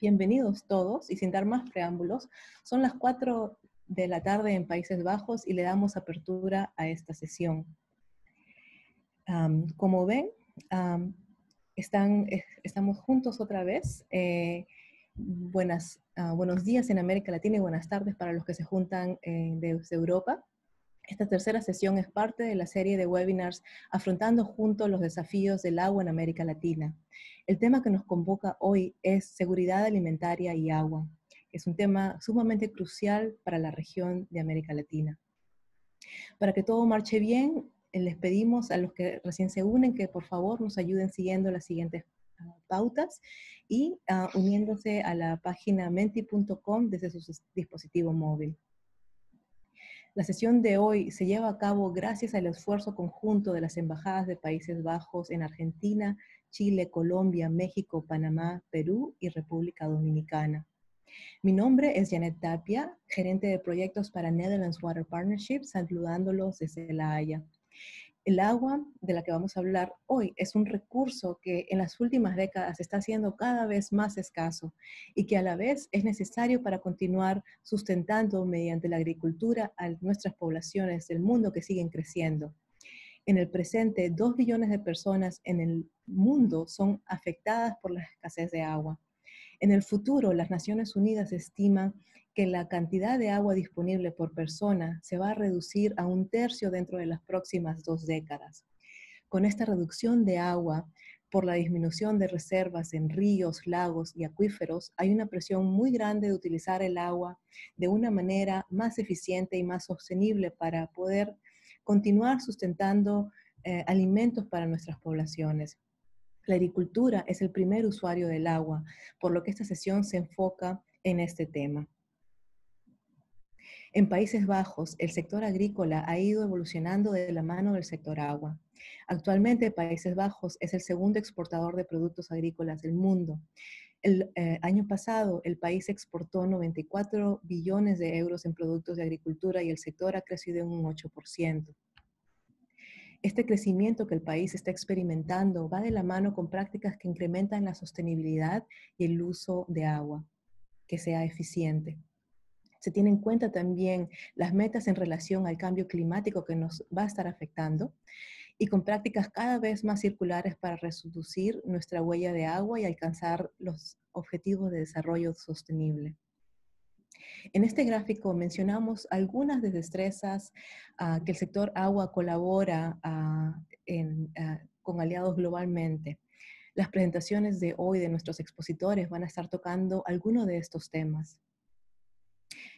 Bienvenidos todos y sin dar más preámbulos, son las 4 de la tarde en Países Bajos y le damos apertura a esta sesión. como ven, están, eh, estamos juntos otra vez. Eh, ah, buenos días en América Latina y buenas tardes para los que se juntan eh, desde Europa. Esta tercera sesión es parte de la serie de webinars Afrontando juntos los desafíos del agua en América Latina. El tema que nos convoca hoy es seguridad alimentaria y agua. Es un tema sumamente crucial para la región de América Latina. Para que todo marche bien, eh, les pedimos a los que recién se unen que por favor nos ayuden siguiendo las siguientes ah, pautas y ah, uniéndose a la página menti.com desde su dispositivo móvil. La sesión de hoy se lleva a cabo gracias al esfuerzo conjunto de las embajadas de Países Bajos en Argentina, Chile, Colombia, México, Panamá, Perú y República Dominicana. Mi nombre es Janet Tapia, gerente de proyectos para Netherlands Water Partnership, saludándolos desde La Haya. El agua de la que vamos a hablar hoy es un recurso que en las últimas décadas está siendo cada vez más escaso y que a la vez es necesario para continuar sustentando mediante la agricultura a nuestras poblaciones del mundo que siguen creciendo. En el presente, dos billones de personas en el mundo son afectadas por la escasez de agua. En el futuro, las Naciones Unidas estiman que la cantidad de agua disponible por persona se va a reducir a un tercio dentro de las próximas dos décadas. Con esta reducción de agua, por la disminución de reservas en ríos, lagos y acuíferos, hay una presión muy grande de utilizar el agua de una manera más eficiente y más sostenible para poder continuar sustentando eh, alimentos para nuestras poblaciones. La agricultura es el primer usuario del agua, por lo que esta sesión se enfoca en este tema. En Países Bajos, el sector agrícola ha ido evolucionando de la mano del sector agua. Actualmente, Países Bajos es el segundo exportador de productos agrícolas del mundo. El eh, año pasado, el país exportó 94 billones de euros en productos de agricultura y el sector ha crecido en un 8%. Este crecimiento que el país está experimentando va de la mano con prácticas que incrementan la sostenibilidad y el uso de agua, que sea eficiente. Se tienen en cuenta también las metas en relación al cambio climático que nos va a estar afectando y con prácticas cada vez más circulares para reducir nuestra huella de agua y alcanzar los objetivos de desarrollo sostenible. En este gráfico mencionamos algunas de destrezas ah, que el sector agua colabora ah, ah, con aliados globalmente. Las presentaciones de hoy de nuestros expositores van a estar tocando algunos de estos temas.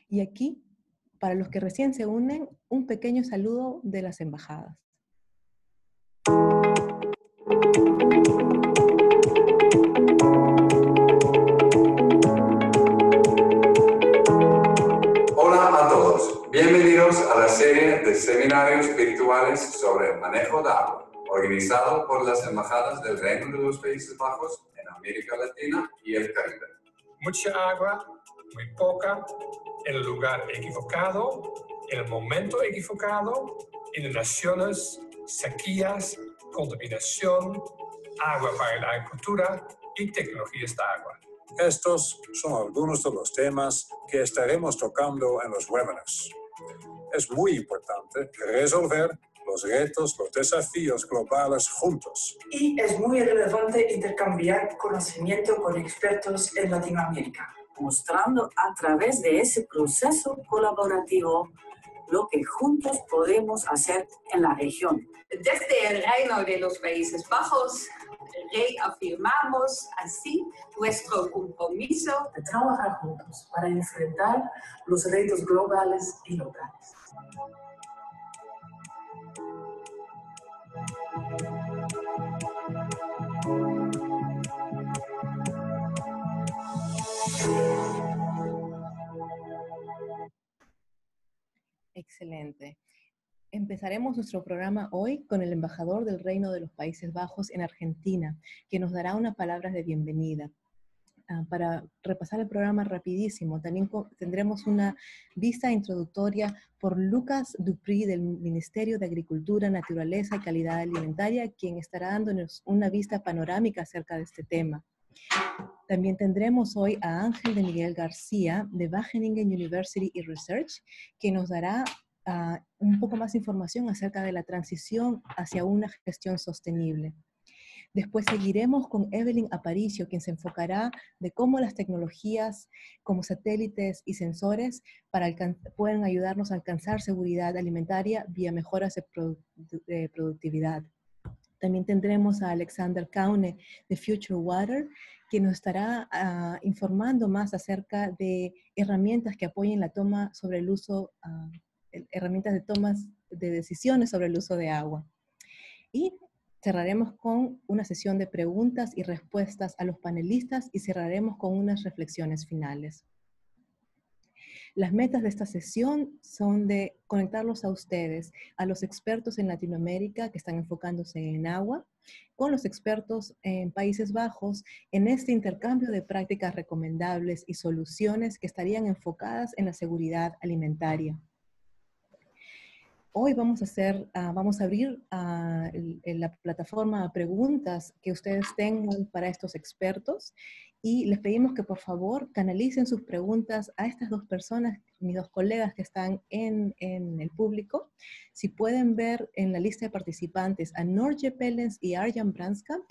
Y aquí, para los que recién se unen, un pequeño saludo de las embajadas. Serie de seminarios virtuales sobre el manejo de agua, organizado por las embajadas del Reino de los Países Bajos en América Latina y el Caribe. Mucha agua, muy poca, en el lugar equivocado, en el momento equivocado, inundaciones, sequías, contaminación, agua para la agricultura y tecnologías de agua. Estos son algunos de los temas que estaremos tocando en los webinars. Es muy importante resolver los retos, los desafíos globales juntos. Y es muy relevante intercambiar conocimiento con expertos en Latinoamérica mostrando a través de ese proceso colaborativo lo que juntos podemos hacer en la región. Desde el Reino de los Países Bajos, reafirmamos así nuestro compromiso de trabajar juntos para enfrentar los retos globales y locales. Excelente. Empezaremos nuestro programa hoy con el embajador del Reino de los Países Bajos en Argentina, que nos dará unas palabras de bienvenida. Ah, para repasar el programa rapidísimo, también tendremos una vista introductoria por Lucas Dupri del Ministerio de Agricultura, Naturaleza y Calidad Alimentaria, quien estará dándonos una vista panorámica acerca de este tema. También tendremos hoy a Ángel de Miguel García de Wageningen University y Research, que nos dará un poco más información acerca de la transición hacia una gestión sostenible. Después seguiremos con Evelyn Aparicio, quien se enfocará de cómo las tecnologías como satélites y sensores pueden ayudarnos a alcanzar seguridad alimentaria vía mejoras de, productividad. También tendremos a Alexander Kaune de Future Water, quien nos estará ah, informando más acerca de herramientas que apoyen la toma sobre el uso, ah, herramientas de tomas de decisiones sobre el uso de agua. Y Cerraremos con una sesión de preguntas y respuestas a los panelistas y cerraremos con unas reflexiones finales. Las metas de esta sesión son de conectarlos a ustedes, a los expertos en Latinoamérica que están enfocándose en agua, con los expertos en Países Bajos, en este intercambio de prácticas recomendables y soluciones que estarían enfocadas en la seguridad alimentaria. Hoy vamos a hacer, ah, vamos a abrir ah, la plataforma a preguntas que ustedes tengan para estos expertos y les pedimos que por favor canalicen sus preguntas a estas dos personas, mis dos colegas que están en, el público. Si pueden ver en la lista de participantes a Norge Pellens y Arjan Branskamp,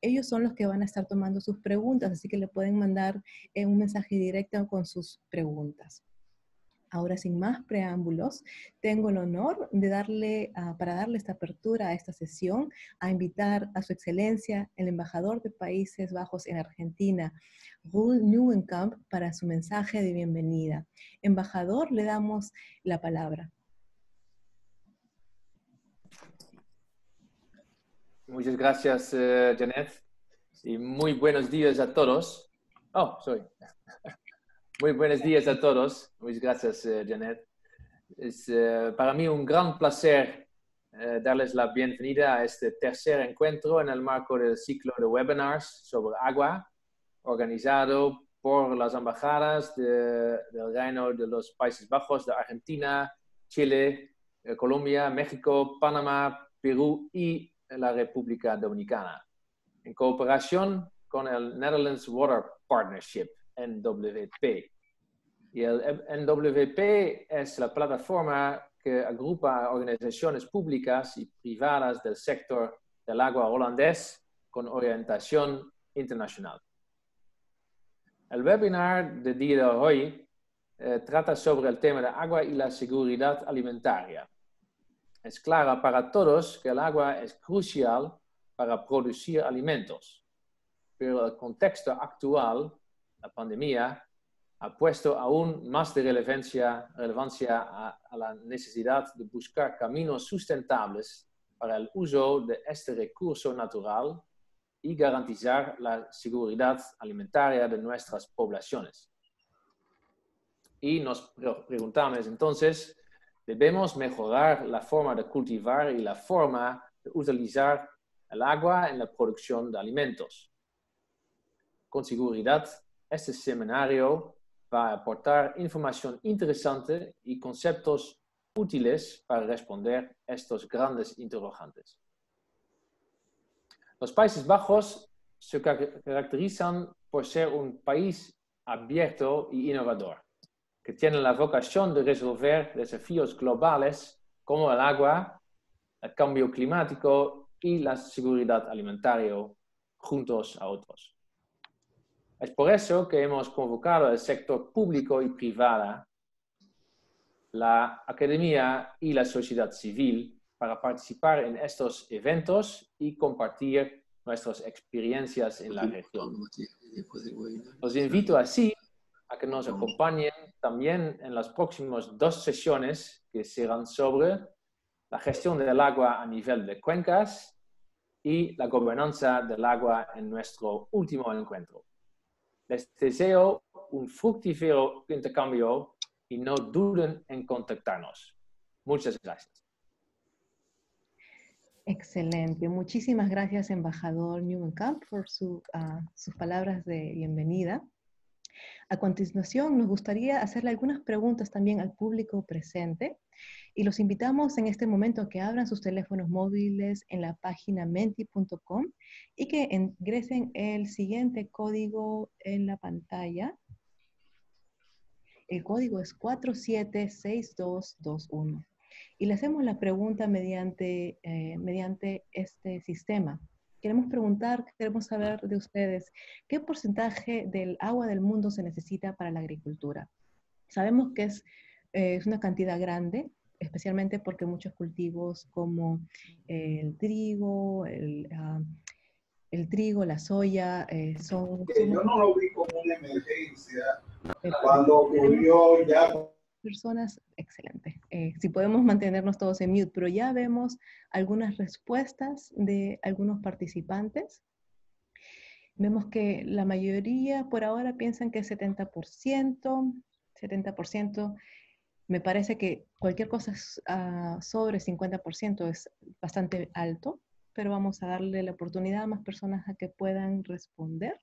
ellos son los que van a estar tomando sus preguntas, así que le pueden mandar eh, un mensaje directo con sus preguntas. Ahora, sin más preámbulos, tengo el honor de darle, ah, para darle esta apertura a esta sesión, a invitar a su excelencia, el embajador de Países Bajos en Argentina, Roel Nieuwenkamp, para su mensaje de bienvenida. Embajador, le damos la palabra. Muchas gracias, eh, Janet, y muy buenos días a todos. Oh, soy. Muy buenos días a todos. Muchas gracias, eh, Janet. Es eh, para mí un gran placer eh, darles la bienvenida a este tercer encuentro en el marco del ciclo de webinars sobre agua, organizado por las embajadas del Reino de los Países Bajos, de Argentina, Chile, Colombia, México, Panamá, Perú y la República Dominicana, en cooperación con el Netherlands Water Partnership NWP. Y el NWP es la plataforma que agrupa organizaciones públicas y privadas del sector del agua holandés con orientación internacional. El webinar de día de hoy eh, trata sobre el tema de agua y la seguridad alimentaria. Es claro para todos que el agua es crucial para producir alimentos, pero el contexto actual la pandemia ha puesto aún más de relevancia, relevancia a, la necesidad de buscar caminos sustentables para el uso de este recurso natural y garantizar la seguridad alimentaria de nuestras poblaciones. Y nos preguntamos entonces, ¿debemos mejorar la forma de cultivar y la forma de utilizar el agua en la producción de alimentos? Con seguridad, este seminario va a aportar información interesante y conceptos útiles para responder estos grandes interrogantes. Los Países Bajos se caracterizan por ser un país abierto y innovador, que tiene la vocación de resolver desafíos globales como el agua, el cambio climático y la seguridad alimentaria juntos a otros. Es por eso que hemos convocado al sector público y privado, la academia y la sociedad civil para participar en estos eventos y compartir nuestras experiencias en la región. Los invito así a que nos acompañen también en las próximas dos sesiones que serán sobre la gestión del agua a nivel de cuencas y la gobernanza del agua en nuestro último encuentro. Les deseo un fructífero intercambio y no duden en contactarnos. Muchas gracias. Excelente. Muchísimas gracias, embajador Newman Camp, por ah, sus palabras de bienvenida. A continuación, nos gustaría hacerle algunas preguntas también al público presente y los invitamos en este momento a que abran sus teléfonos móviles en la página menti.com y que ingresen el siguiente código en la pantalla. El código es 476221. Y le hacemos la pregunta mediante, eh, mediante este sistema. Queremos preguntar, queremos saber de ustedes, ¿qué porcentaje del agua del mundo se necesita para la agricultura? Sabemos que es, eh, es una cantidad grande, especialmente porque muchos cultivos como el trigo, el, ah, el trigo, la soya, eh, son, Yo no lo vi como una emergencia. Cuando ocurrió ya personas, excelente. Eh, si podemos mantenernos todos en mute, pero ya vemos algunas respuestas de algunos participantes. Vemos que la mayoría por ahora piensan que es 70%, 70%. Me parece que cualquier cosa uh, sobre 50% es bastante alto, pero vamos a darle la oportunidad a más personas a que puedan responder.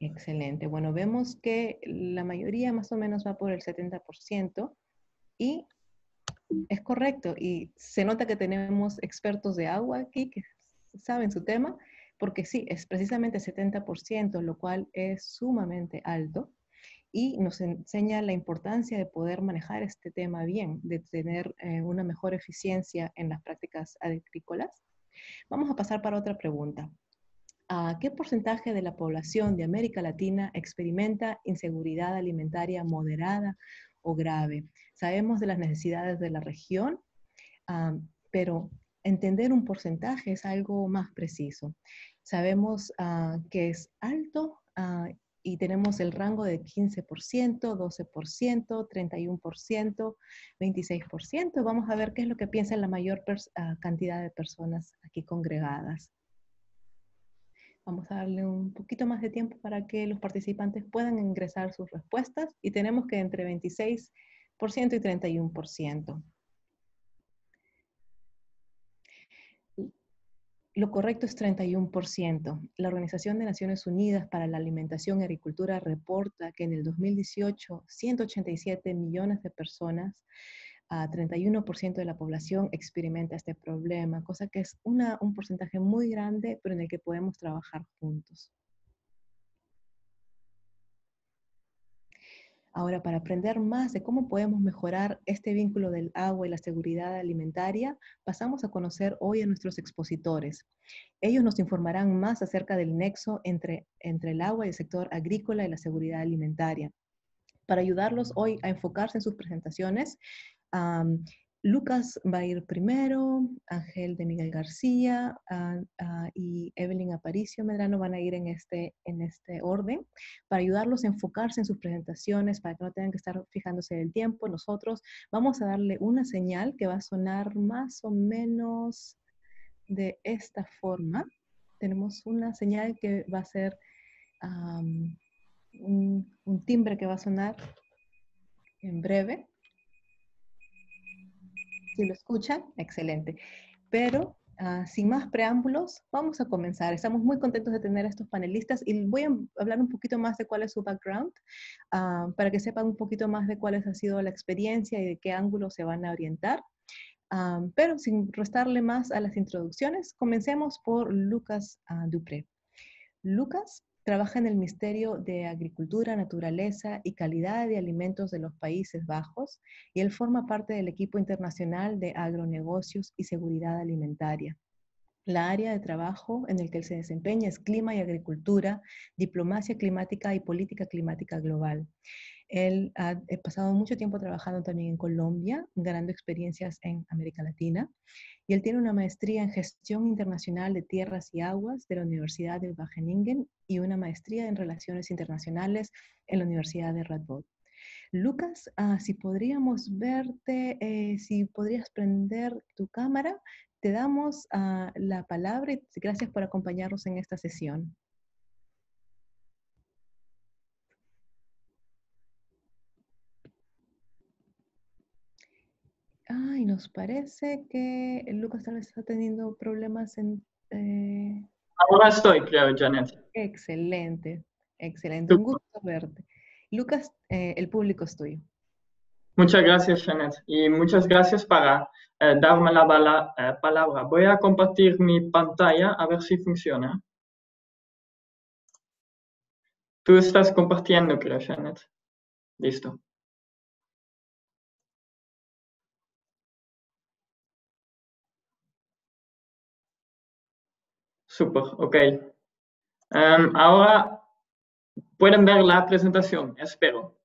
Excelente. Bueno, vemos que la mayoría más o menos va por el 70% y es correcto. Y se nota que tenemos expertos de agua aquí que saben su tema, porque sí, es precisamente 70%, lo cual es sumamente alto y nos enseña la importancia de poder manejar este tema bien, de tener eh, una mejor eficiencia en las prácticas agrícolas. Vamos a pasar para otra pregunta. ¿qué porcentaje de la población de América Latina experimenta inseguridad alimentaria moderada o grave? Sabemos de las necesidades de la región, pero entender un porcentaje es algo más preciso. Sabemos ah, que es alto ah, y tenemos el rango de 15%, 12%, 31%, 26%. Vamos a ver qué es lo que piensa la mayor ah, cantidad de personas aquí congregadas. Vamos a darle un poquito más de tiempo para que los participantes puedan ingresar sus respuestas y tenemos que entre 26% y 31%. Lo correcto es 31%. La Organización de Naciones Unidas para la Alimentación y Agricultura reporta que en el 2018 187 millones de personas a 31% de la población experimenta este problema, cosa que es una, un porcentaje muy grande, pero en el que podemos trabajar juntos. Ahora, para aprender más de cómo podemos mejorar este vínculo del agua y la seguridad alimentaria, pasamos a conocer hoy a nuestros expositores. Ellos nos informarán más acerca del nexo entre, entre el agua y el sector agrícola y la seguridad alimentaria. Para ayudarlos hoy a enfocarse en sus presentaciones, Lucas va a ir primero, Ángel de Miguel García ah, ah, y Evelyn Aparicio Medrano van a ir en este, en este orden para ayudarlos a enfocarse en sus presentaciones, para que no tengan que estar fijándose en el tiempo. Nosotros vamos a darle una señal que va a sonar más o menos de esta forma. Tenemos una señal que va a ser un timbre que va a sonar en breve. Si lo escuchan, excelente. Pero ah, sin más preámbulos, vamos a comenzar. Estamos muy contentos de tener a estos panelistas y voy a hablar un poquito más de cuál es su background ah, para que sepan un poquito más de cuál ha sido la experiencia y de qué ángulo se van a orientar. Ah, pero sin restarle más a las introducciones, comencemos por Lucas Dupré. Lucas Trabaja en el Ministerio de Agricultura, Naturaleza y Calidad de Alimentos de los Países Bajos y él forma parte del equipo internacional de agronegocios y seguridad alimentaria. La área de trabajo en el que él se desempeña es clima y agricultura, diplomacia climática y política climática global. Él ha pasado mucho tiempo trabajando también en Colombia, ganando experiencias en América Latina y él tiene una maestría en gestión internacional de tierras y aguas de la Universidad de Wageningen y una maestría en relaciones internacionales en la Universidad de Radboud. Lucas, ah, si podríamos verte, eh, si podrías prender tu cámara, te damos ah, la palabra y gracias por acompañarnos en esta sesión. Ay, nos parece que Lucas tal vez está teniendo problemas en, eh, Ahora estoy, creo, Janet. Excelente, excelente. Un gusto verte. Lucas, eh, el público es tuyo. Muchas gracias, Janet. Y muchas gracias para eh, darme la eh, palabra. Voy a compartir mi pantalla a ver si funciona. Tú estás compartiendo, creo, Janet. Listo. Super, ok. Em, ahora pueden ver la presentación, espero.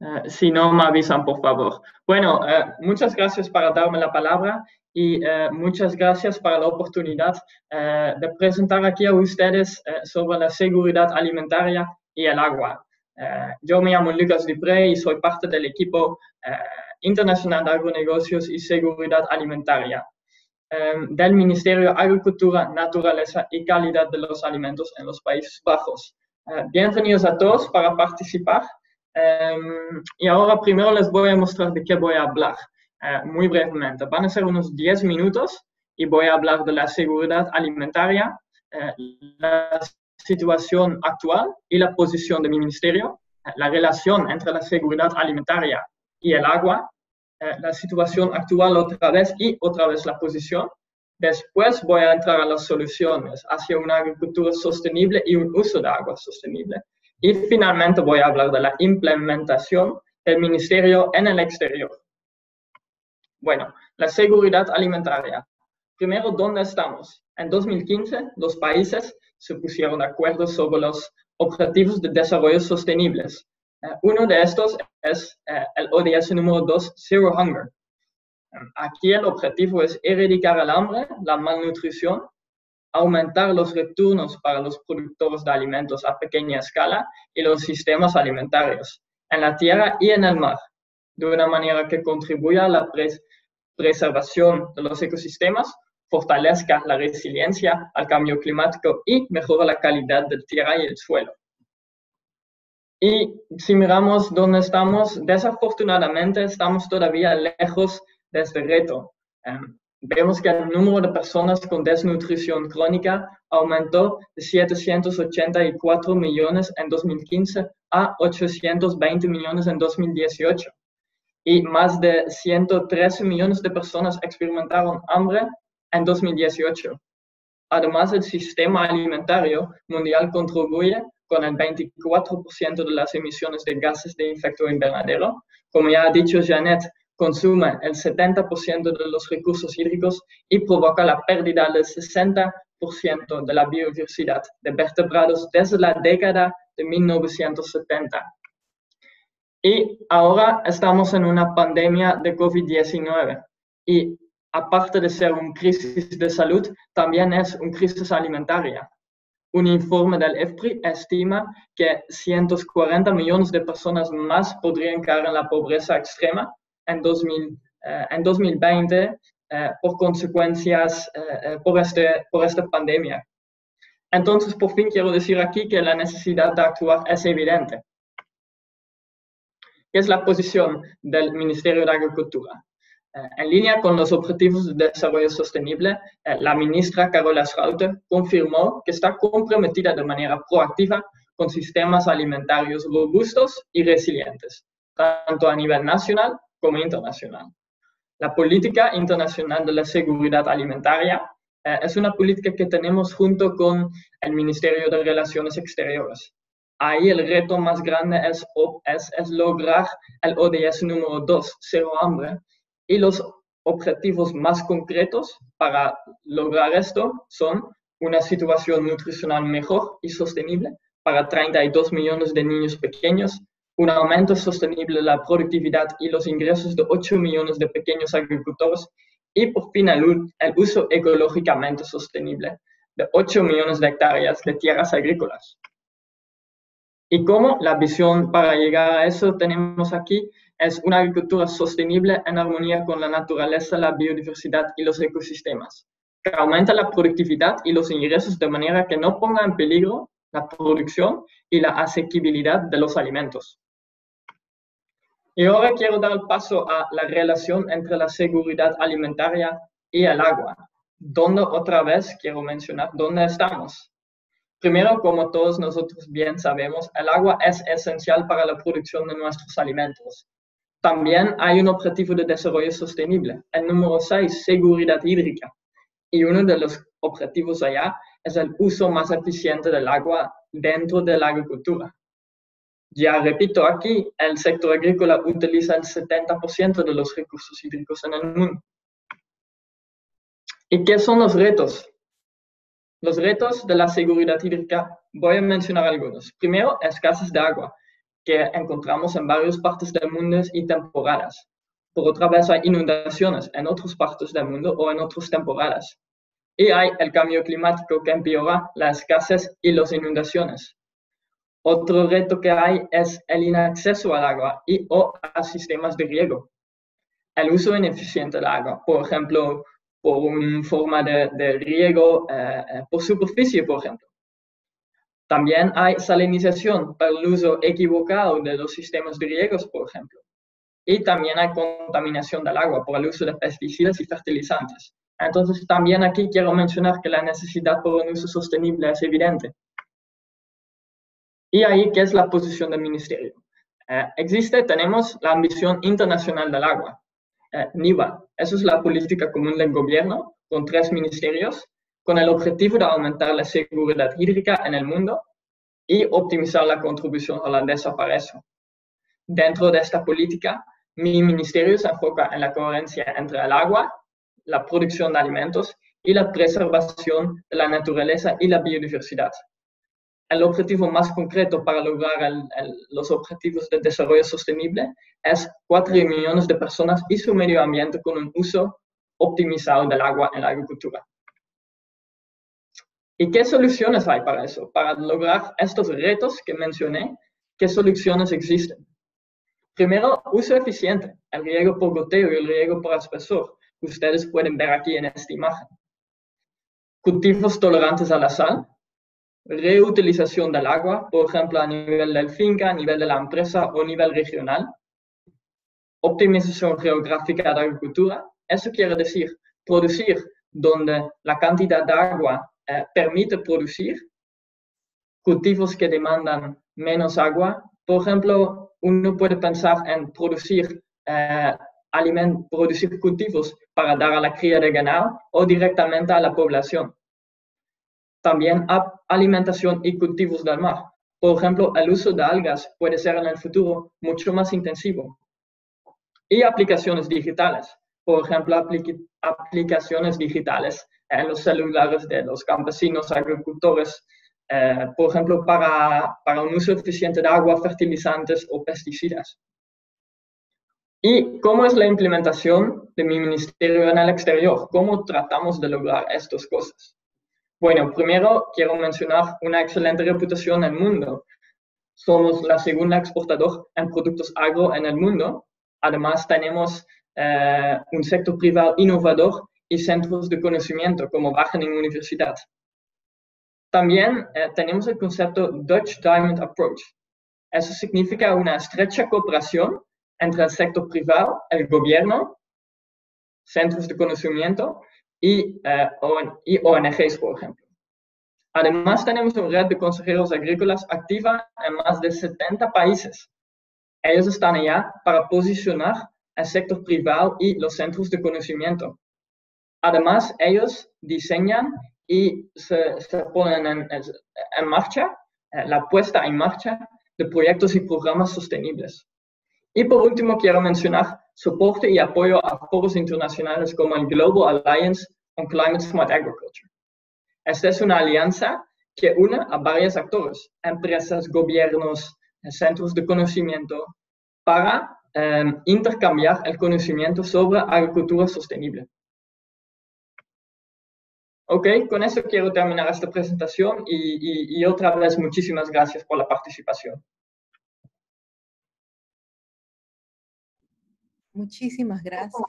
Eh, si no, me avisan, por favor. Bueno, eh, muchas gracias para darme la palabra y eh, muchas gracias para la oportunidad de presentar aquí a ustedes sobre la seguridad alimentaria y el agua. yo me llamo Lucas Dupré y soy parte del equipo internacional de agronegocios y seguridad alimentaria. Em, del Ministerio de Agricultura, Naturaleza y Calidad de los Alimentos en los Países Bajos. Bienvenidos a todos para participar. Em, y ahora primero les voy a mostrar de qué voy a hablar, eh, muy brevemente. Van a ser unos 10 minutos y voy a hablar de la seguridad alimentaria, eh, la situación actual y la posición de mi ministerio, la relación entre la seguridad alimentaria y el agua, la situación actual otra vez y otra vez la posición. Después voy a entrar a las soluciones hacia una agricultura sostenible y un uso de agua sostenible. Y finalmente voy a hablar de la implementación del ministerio en el exterior. Bueno, la seguridad alimentaria. Primero, ¿dónde estamos? En 2015, los países se pusieron de acuerdo sobre los objetivos de desarrollo sostenibles, eh, uno de estos es eh, el ODS número 2, Zero Hunger. Aquí el objetivo es erradicar el hambre, la malnutrición, aumentar los retornos para los productores de alimentos a pequeña escala y los sistemas alimentarios en la tierra y en el mar, de una manera que contribuya a la preservación de los ecosistemas, fortalezca la resiliencia al cambio climático y mejore la calidad de tierra y el suelo. Y si miramos dónde estamos, desafortunadamente estamos todavía lejos de este reto. Em, vemos que el número de personas con desnutrición crónica aumentó de 784 millones en 2015 a 820 millones en 2018. Y más de 113 millones de personas experimentaron hambre en 2018. Además, el sistema alimentario mundial contribuye con el 24% de las emisiones de gases de efecto invernadero. Como ya ha dicho Janet, consume el 70% de los recursos hídricos y provoca la pérdida del 60% de la biodiversidad de vertebrados desde la década de 1970. Y ahora estamos en una pandemia de COVID-19 y aparte de ser una crisis de salud, también es una crisis alimentaria. Un informe del EFPRI estima que 140 millones de personas más podrían caer en la pobreza extrema en, 2020 eh, eh, por consecuencias eh, por, este, por esta pandemia. Entonces, por fin quiero decir aquí que la necesidad de actuar es evidente. ¿Qué es la posición del Ministerio de Agricultura? Eh, en línea con los Objetivos de Desarrollo Sostenible, eh, la ministra Carola Schauter confirmó que está comprometida de manera proactiva con sistemas alimentarios robustos y resilientes, tanto a nivel nacional como internacional. La política internacional de la seguridad alimentaria eh, es una política que tenemos junto con el Ministerio de Relaciones Exteriores. Ahí el reto más grande es, es, es lograr el ODS número 2, cero hambre, y los objetivos más concretos para lograr esto son una situación nutricional mejor y sostenible para 32 millones de niños pequeños, un aumento sostenible de la productividad y los ingresos de 8 millones de pequeños agricultores y por fin el, uso ecológicamente sostenible de 8 millones de hectáreas de tierras agrícolas. ¿Y cómo? La visión para llegar a eso tenemos aquí es una agricultura sostenible en armonía con la naturaleza, la biodiversidad y los ecosistemas, que aumenta la productividad y los ingresos de manera que no ponga en peligro la producción y la asequibilidad de los alimentos. Y ahora quiero dar paso a la relación entre la seguridad alimentaria y el agua. ¿Dónde otra vez quiero mencionar dónde estamos? Primero, como todos nosotros bien sabemos, el agua es esencial para la producción de nuestros alimentos. También hay un objetivo de desarrollo sostenible, el número 6, seguridad hídrica. Y uno de los objetivos allá es el uso más eficiente del agua dentro de la agricultura. Ya repito, aquí el sector agrícola utiliza el 70% de los recursos hídricos en el mundo. ¿Y qué son los retos? Los retos de la seguridad hídrica, voy a mencionar algunos. Primero, escasez de agua, que encontramos en varias partes del mundo y temporadas. Por otra vez, hay inundaciones en otras partes del mundo o en otras temporadas. Y hay el cambio climático que empeora la escasez y las inundaciones. Otro reto que hay es el inacceso al agua y o a sistemas de riego. El uso ineficiente del agua, por ejemplo, por una forma de, riego eh, eh, por superficie, por ejemplo. También hay salinización para el uso equivocado de los sistemas de riegos, por ejemplo. Y también hay contaminación del agua por el uso de pesticidas y fertilizantes. Entonces, también aquí quiero mencionar que la necesidad por un uso sostenible es evidente. Y ahí, ¿qué es la posición del ministerio? Eh, existe, tenemos la ambición internacional del agua, eh, NIVA. Eso es la política común del gobierno, con tres ministerios, con el objetivo de aumentar la seguridad hídrica en el mundo y optimizar la contribución holandesa para eso. Dentro de esta política, mi ministerio se enfoca en la coherencia entre el agua, la producción de alimentos y la preservación de la naturaleza y la biodiversidad el objetivo más concreto para lograr los objetivos de desarrollo sostenible es 4 millones de personas y su medio ambiente con un uso optimizado del agua en la agricultura. ¿Y qué soluciones hay para eso? Para lograr estos retos que mencioné, ¿qué soluciones existen? Primero, uso eficiente, el riego por goteo y el riego por espesor, que ustedes pueden ver aquí en esta imagen. Cultivos tolerantes a la sal, reutilización del agua, por ejemplo, a nivel del finca, a nivel de la empresa o a nivel regional. Optimización geográfica de agricultura. Eso quiere decir producir donde la cantidad de agua eh, permite producir. Cultivos que demandan menos agua. Por ejemplo, uno puede pensar en producir, eh, producir cultivos para dar a la cría de ganado o directamente a la población también alimentación y cultivos del mar. Por ejemplo, el uso de algas puede ser en el futuro mucho más intensivo. Y aplicaciones digitales. Por ejemplo, aplicaciones digitales en los celulares de los campesinos, agricultores, eh, por ejemplo, para, para un uso eficiente de agua, fertilizantes o pesticidas. ¿Y cómo es la implementación de mi ministerio en el exterior? ¿Cómo tratamos de lograr estas cosas? Bueno, primero quiero mencionar una excelente reputación en el mundo. Somos la segunda exportador en productos agro en el mundo. Además, tenemos eh, un sector privado innovador y centros de conocimiento como Wageningen Universidad. También eh, tenemos el concepto Dutch Diamond Approach. Eso significa una estrecha cooperación entre el sector privado, el gobierno, centros de conocimiento y, eh, y ONGs, por ejemplo. Además, tenemos una red de consejeros agrícolas activa en más de 70 países. Ellos están allá para posicionar el sector privado y los centros de conocimiento. Además, ellos diseñan y se, ponen en, en, marcha, eh, la puesta en marcha de proyectos y programas sostenibles. Y por último, quiero mencionar soporte y apoyo a foros internacionales como el Global Alliance on Climate Smart Agriculture. Esta es una alianza que une a varios actores, empresas, gobiernos, centros de conocimiento, para em, intercambiar el conocimiento sobre agricultura sostenible. Ok, con eso quiero terminar esta presentación y, otra vez muchísimas gracias por la participación. Muchísimas gracias.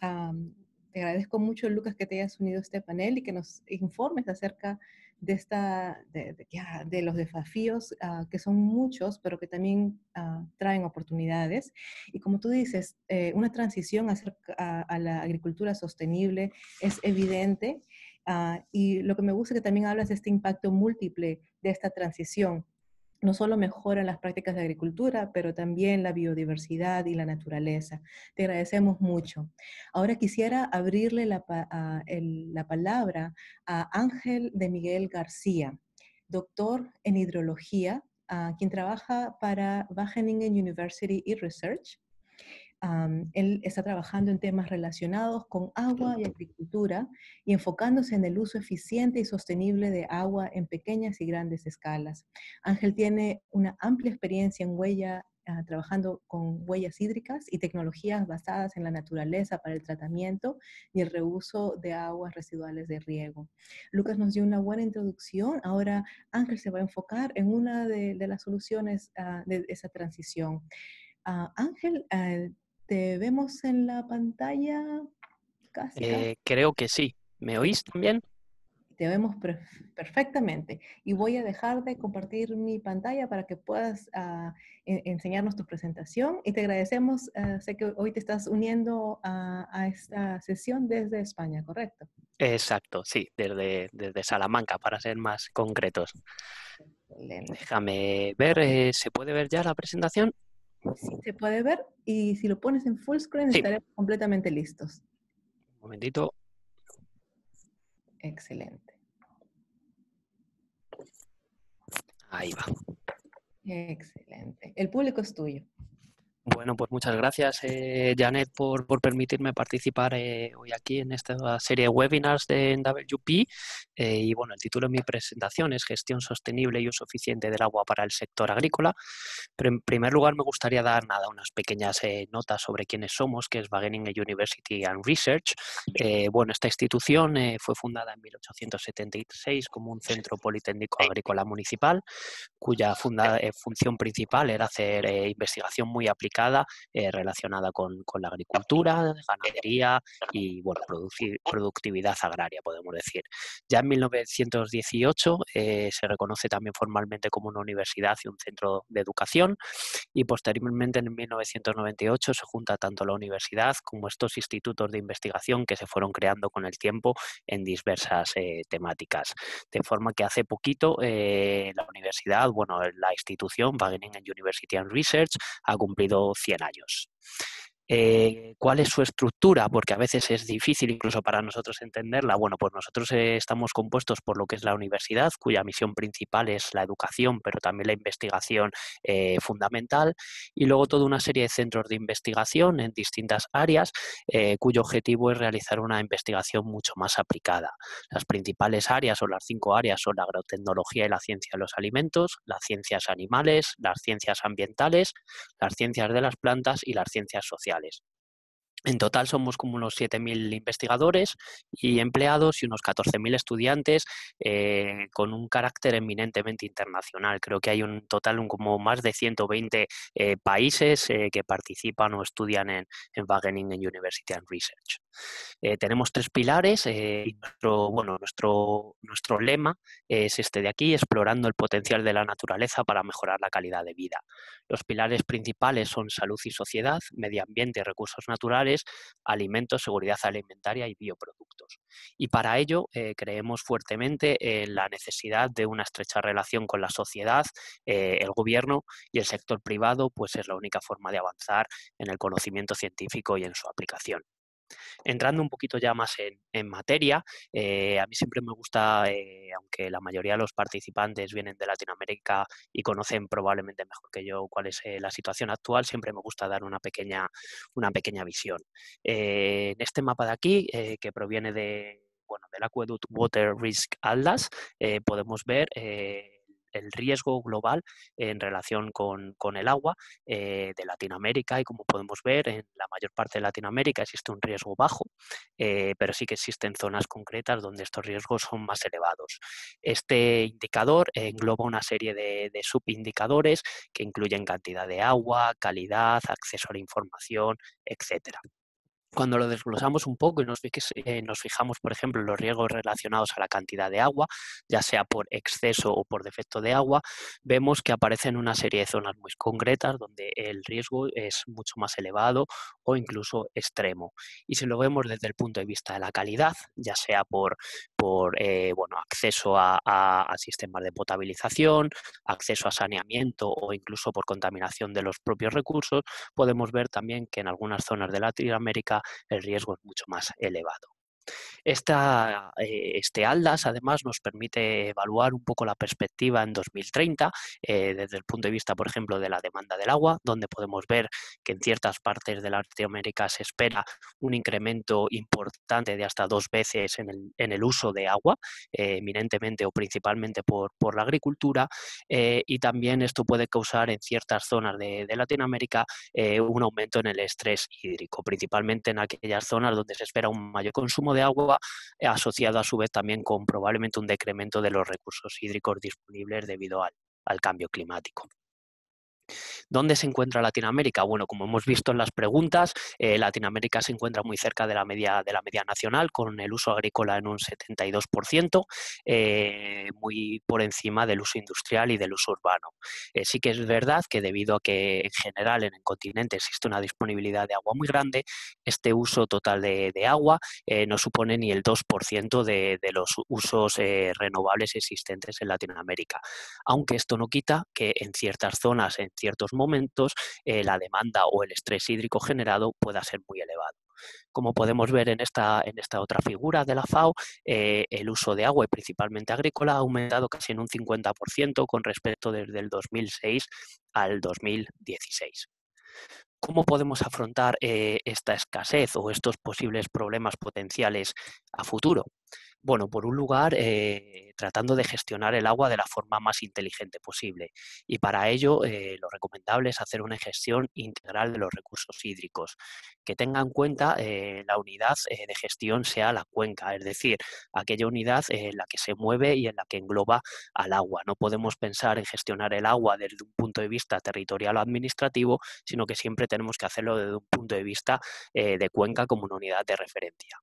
te agradezco mucho, Lucas, que te hayas unido a este panel y que nos informes acerca de, esta, de, los desafíos ah, que son muchos, pero que también ah, traen oportunidades. Y como tú dices, eh, una transición a, a, la agricultura sostenible es evidente. y lo que me gusta es que también hablas de este impacto múltiple de esta transición no solo mejoran las prácticas de agricultura, pero también la biodiversidad y la naturaleza. Te agradecemos mucho. Ahora quisiera abrirle la, la palabra a Ángel de Miguel García, doctor en hidrología, quien trabaja para Wageningen University y Research él está trabajando en temas relacionados con agua y agricultura y enfocándose en el uso eficiente y sostenible de agua en pequeñas y grandes escalas. Ángel tiene una amplia experiencia en huella, ah, trabajando con huellas hídricas y tecnologías basadas en la naturaleza para el tratamiento y el reuso de aguas residuales de riego. Lucas nos dio una buena introducción. Ahora Ángel se va a enfocar en una de, las soluciones ah, de esa transición. Ah, Ángel, ¿Te vemos en la pantalla? Casi, eh, creo que sí. ¿Me oís también? Te vemos perfectamente. Y voy a dejar de compartir mi pantalla para que puedas ah, e-, enseñarnos tu presentación. Y te agradecemos. Ah, sé que hoy te estás uniendo a, esta sesión desde España, ¿correcto? Exacto, sí, desde, desde Salamanca, para ser más concretos. Déjame ver, eh, ¿se puede ver ya la presentación? Sí, se puede ver y si lo pones en full screen estaremos completamente listos. Un momentito. Excelente. Ahí va. Excelente. El público es tuyo. Bueno, pues muchas gracias, eh, Janet, por, permitirme participar eh, hoy aquí en esta serie de webinars de WP. Eh, y bueno, el título de mi presentación es Gestión sostenible y uso eficiente del agua para el sector agrícola. Pero en primer lugar me gustaría dar nada, unas pequeñas notas sobre quiénes somos, que es Wageningen University and Research. bueno, esta institución fue fundada en 1876 como un centro politécnico agrícola municipal, cuya función principal era hacer investigación muy aplicada eh, relacionada con, la agricultura, ganadería y bueno, productividad agraria, podemos decir. Ya en 1918 eh, se reconoce también formalmente como una universidad y un centro de educación y posteriormente en 1998 se junta tanto la universidad como estos institutos de investigación que se fueron creando con el tiempo en diversas eh, temáticas. De forma que hace poquito la universidad, bueno, la institución Wageningen University and Research ha cumplido 100 años. Eh, ¿Cuál es su estructura? Porque a veces es difícil incluso para nosotros entenderla. Bueno, pues nosotros eh, estamos compuestos por lo que es la universidad, cuya misión principal es la educación, pero también la investigación eh, fundamental, y luego toda una serie de centros de investigación en distintas áreas, cuyo objetivo es realizar una investigación mucho más aplicada. Las principales áreas o las cinco áreas son la agrotecnología y la ciencia de los alimentos, las ciencias animales, las ciencias ambientales, las ciencias de las plantas y las ciencias sociales. En total somos como unos 7.000 investigadores y empleados y unos 14.000 estudiantes eh, con un carácter eminentemente internacional. Creo que hay un total como más de 120 eh, países eh, que participan o estudian en, en Wageningen University and Research. Tenemos tres pilares. nuestro, bueno, nuestro, nuestro lema es este de aquí, explorando el potencial de la naturaleza para mejorar la calidad de vida. Los pilares principales son salud y sociedad, medio ambiente y recursos naturales alimentos, seguridad alimentaria y bioproductos. Y para ello eh, creemos fuertemente en la necesidad de una estrecha relación con la sociedad, eh, el gobierno y el sector privado, pues es la única forma de avanzar en el conocimiento científico y en su aplicación. Entrando un poquito ya más en, materia, eh, a mí siempre me gusta, eh, aunque la mayoría de los participantes vienen de Latinoamérica y conocen probablemente mejor que yo cuál es eh, la situación actual, siempre me gusta dar una pequeña, una pequeña visión. en este mapa de aquí, que proviene de, bueno, del Aqueduct Water Risk Atlas, podemos ver el riesgo global en relación con, el agua eh, de Latinoamérica y como podemos ver en la mayor parte de Latinoamérica existe un riesgo bajo, eh, pero sí que existen zonas concretas donde estos riesgos son más elevados. Este indicador engloba una serie de, de subindicadores que incluyen cantidad de agua, calidad, acceso a la información, etcétera. Cuando lo desglosamos un poco y nos, eh, fijamos, por ejemplo, en los riesgos relacionados a la cantidad de agua, ya sea por exceso o por defecto de agua, vemos que aparecen una serie de zonas muy concretas donde el riesgo es mucho más elevado o incluso extremo. Y si lo vemos desde el punto de vista de la calidad, ya sea por, por eh, bueno, acceso a, a sistemas de potabilización, acceso a saneamiento o incluso por contaminación de los propios recursos, podemos ver también que en algunas zonas de Latinoamérica el riesgo es mucho más elevado. Esta, eh, este ALDAS además nos permite evaluar un poco la perspectiva en 2030 eh, desde el punto de vista, por ejemplo, de la demanda del agua, donde podemos ver que en ciertas partes de Latinoamérica se espera un incremento importante de hasta dos veces en el, en el uso de agua, eh, eminentemente o principalmente por, por la agricultura, y también esto puede causar en ciertas zonas de Latinoamérica un aumento en el estrés hídrico, principalmente en aquellas zonas donde se espera un mayor consumo de agua eh, asociado a su vez también con probablemente un decremento de los recursos hídricos disponibles debido al cambio climático. ¿Dónde se encuentra Latinoamérica? Bueno, como hemos visto en las preguntas, eh, Latinoamérica se encuentra muy cerca de la, media, de la media nacional, con el uso agrícola en un 72%, eh, muy por encima del uso industrial y del uso urbano. Eh, sí que es verdad que debido a que en general en el continente existe una disponibilidad de agua muy grande, este uso total de, agua no supone ni el 2% de, de, los usos renovables existentes en Latinoamérica. Aunque esto no quita que en ciertas zonas, en ciertos momentos eh, la demanda o el estrés hídrico generado pueda ser muy elevado. Como podemos ver en esta, en esta otra figura de la FAO, eh, el uso de agua y principalmente agrícola ha aumentado casi en un 50% con respecto desde el 2006 al 2016. ¿Cómo podemos afrontar eh, esta escasez o estos posibles problemas potenciales a futuro? Bueno, por un lugar, tratando de gestionar el agua de la forma más inteligente posible. Y para ello, eh, lo recomendable es hacer una gestión integral de los recursos hídricos, que tenga en cuenta eh, la unidad de gestión sea la cuenca, es decir, aquella unidad en la que se mueve y en la que engloba al agua. No podemos pensar en gestionar el agua desde un punto de vista territorial o administrativo, sino que siempre tenemos que hacerlo desde un punto de vista de cuenca como una unidad de referencia.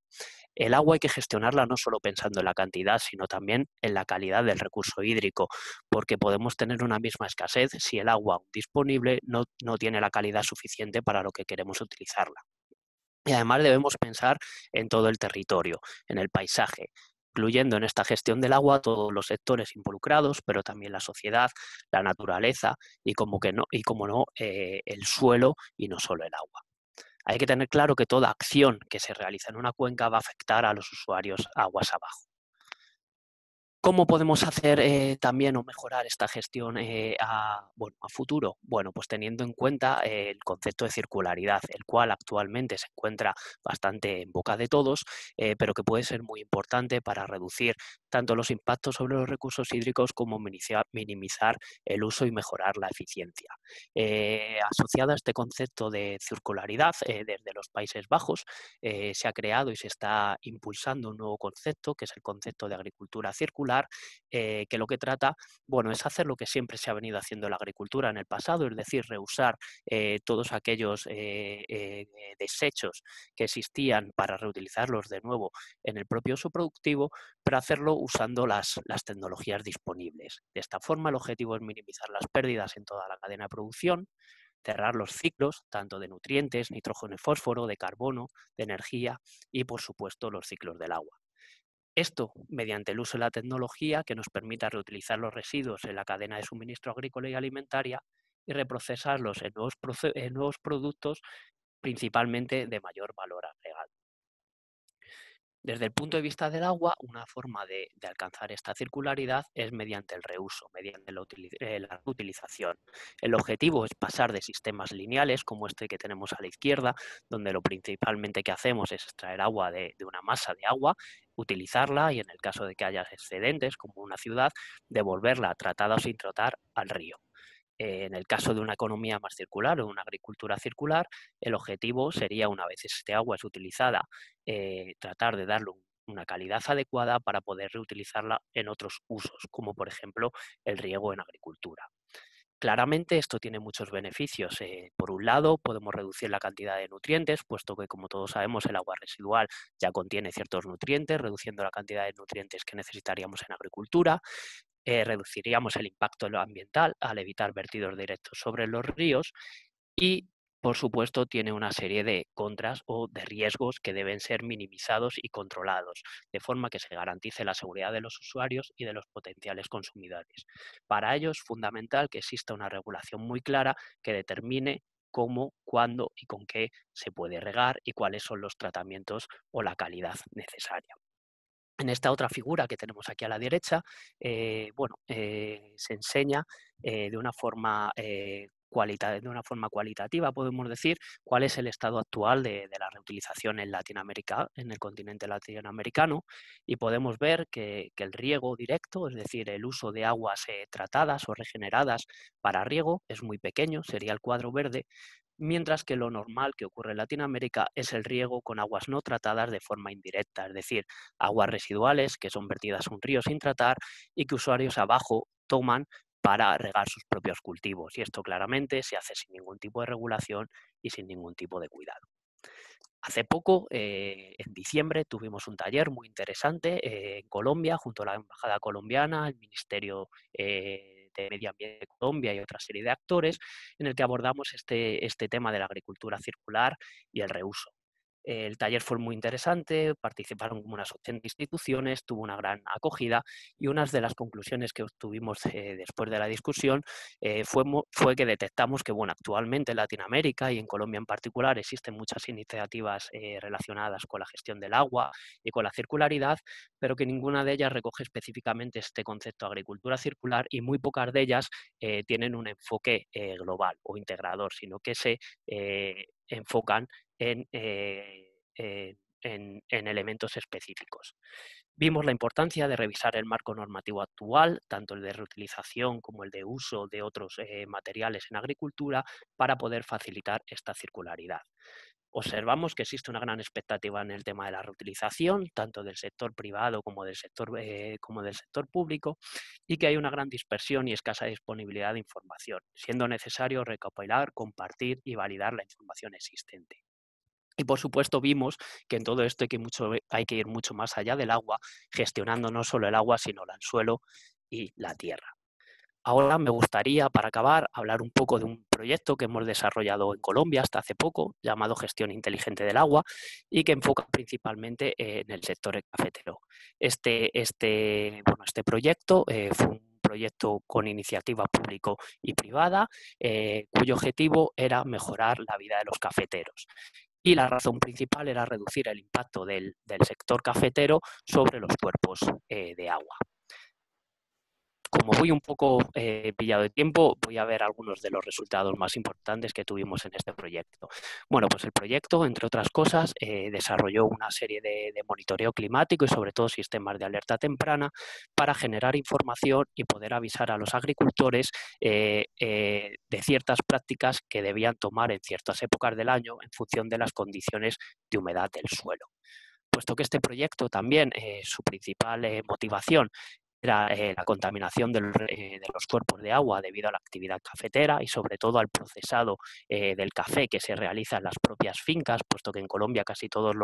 El agua hay que gestionarla no solo pensando en la cantidad, sino también en la calidad del recurso hídrico, porque podemos tener una misma escasez si el agua disponible no, no tiene la calidad suficiente para lo que queremos utilizarla. Y además debemos pensar en todo el territorio, en el paisaje, incluyendo en esta gestión del agua todos los sectores involucrados, pero también la sociedad, la naturaleza y como, que no, y como no eh, el suelo y no solo el agua. Hay que tener claro que toda acción que se realiza en una cuenca va a afectar a los usuarios aguas abajo. ¿Cómo podemos hacer eh, también o mejorar esta gestión eh, a, futuro? Bueno, pues teniendo en cuenta eh, el concepto de circularidad, el cual actualmente se encuentra bastante en boca de todos, pero que puede ser muy importante para reducir tanto los impactos sobre los recursos hídricos como minimizar el uso y mejorar la eficiencia. asociado a este concepto de circularidad, desde los Países Bajos se ha creado y se está impulsando un nuevo concepto, que es el concepto de agricultura circular eh, que lo que trata, bueno, es hacer lo que siempre se ha venido haciendo en la agricultura en el pasado, es decir, reusar eh, todos aquellos eh, desechos que existían para reutilizarlos de nuevo en el propio uso productivo, pero hacerlo usando las, las tecnologías disponibles. De esta forma, el objetivo es minimizar las pérdidas en toda la cadena de producción, cerrar los ciclos, tanto de nutrientes, nitrógeno y fósforo, de carbono, de energía y, por supuesto, los ciclos del agua. Esto mediante el uso de la tecnología que nos permita reutilizar los residuos en la cadena de suministro agrícola y alimentaria y reprocesarlos en nuevos, en nuevos productos, principalmente de mayor valor agregado. Desde el punto de vista del agua, una forma de, alcanzar esta circularidad es mediante el reuso, mediante la, eh, utilización. El objetivo es pasar de sistemas lineales como este que tenemos a la izquierda, donde lo principalmente que hacemos es extraer agua de, de una masa de agua, utilizarla y en el caso de que haya excedentes, como una ciudad, devolverla tratada o sin tratar al río. Eh, en el caso de una economía más circular o una agricultura circular, el objetivo sería, una vez este agua es utilizada, eh, tratar de darle una calidad adecuada para poder reutilizarla en otros usos, como por ejemplo el riego en agricultura. Claramente esto tiene muchos beneficios. Eh, por un lado, podemos reducir la cantidad de nutrientes, puesto que, como todos sabemos, el agua residual ya contiene ciertos nutrientes, reduciendo la cantidad de nutrientes que necesitaríamos en agricultura. Eh, reduciríamos el impacto ambiental al evitar vertidos directos sobre los ríos y por supuesto, tiene una serie de contras o de riesgos que deben ser minimizados y controlados, de forma que se garantice la seguridad de los usuarios y de los potenciales consumidores. Para ello es fundamental que exista una regulación muy clara que determine cómo, cuándo y con qué se puede regar y cuáles son los tratamientos o la calidad necesaria. En esta otra figura que tenemos aquí a la derecha, eh, bueno, eh, se enseña eh, de una forma de una forma cualitativa, podemos decir, cuál es el estado actual de, la reutilización en Latinoamérica, en el continente latinoamericano, y podemos ver que, el riego directo, es decir, el uso de aguas tratadas o regeneradas para riego, es muy pequeño, sería el cuadro verde, mientras que lo normal que ocurre en Latinoamérica es el riego con aguas no tratadas de forma indirecta, es decir, aguas residuales que son vertidas a un río sin tratar y que usuarios abajo toman para regar sus propios cultivos. Y esto claramente se hace sin ningún tipo de regulación y sin ningún tipo de cuidado. Hace poco, eh, en diciembre, tuvimos un taller muy interesante eh, en Colombia, junto a la Embajada colombiana, el Ministerio eh, de Medio Ambiente de Colombia y otra serie de actores, en el que abordamos este, este tema de la agricultura circular y el reuso. El taller fue muy interesante, participaron como unas 80 instituciones, tuvo una gran acogida y una de las conclusiones que obtuvimos eh, después de la discusión eh, fue, que detectamos que bueno, actualmente en Latinoamérica y en Colombia en particular existen muchas iniciativas eh, relacionadas con la gestión del agua y con la circularidad, pero que ninguna de ellas recoge específicamente este concepto de agricultura circular y muy pocas de ellas tienen un enfoque global o integrador, sino que se enfocan eh, en, en, elementos específicos. Vimos la importancia de revisar el marco normativo actual, tanto el de reutilización como el de uso de otros eh, materiales en agricultura, para poder facilitar esta circularidad. Observamos que existe una gran expectativa en el tema de la reutilización, tanto del sector privado como del sector, eh, como del sector público, y que hay una gran dispersión y escasa disponibilidad de información, siendo necesario recopilar, compartir y validar la información existente. Y por supuesto vimos que en todo esto hay que, ir mucho más allá del agua, gestionando no solo el agua, sino el suelo y la tierra. Ahora me gustaría, para acabar, hablar un poco de un proyecto que hemos desarrollado en Colombia hasta hace poco, llamado Gestión Inteligente del Agua, y que enfoca principalmente en el sector cafetero. Este, este, bueno, este proyecto eh, fue un proyecto con iniciativa público y privada, eh, cuyo objetivo era mejorar la vida de los cafeteros y la razón principal era reducir el impacto del, sector cafetero sobre los cuerpos eh, de agua. Como voy un poco eh, pillado de tiempo, voy a ver algunos de los resultados más importantes que tuvimos en este proyecto. Bueno, pues el proyecto, entre otras cosas, eh, desarrolló una serie de, monitoreo climático y sobre todo sistemas de alerta temprana para generar información y poder avisar a los agricultores eh, de ciertas prácticas que debían tomar en ciertas épocas del año en función de las condiciones de humedad del suelo puesto que este proyecto también, su principal motivación era eh, la contaminación eh, de los cuerpos de agua debido a la actividad cafetera y sobre todo al procesado eh, del café que se realiza en las propias fincas, puesto que en Colombia casi todas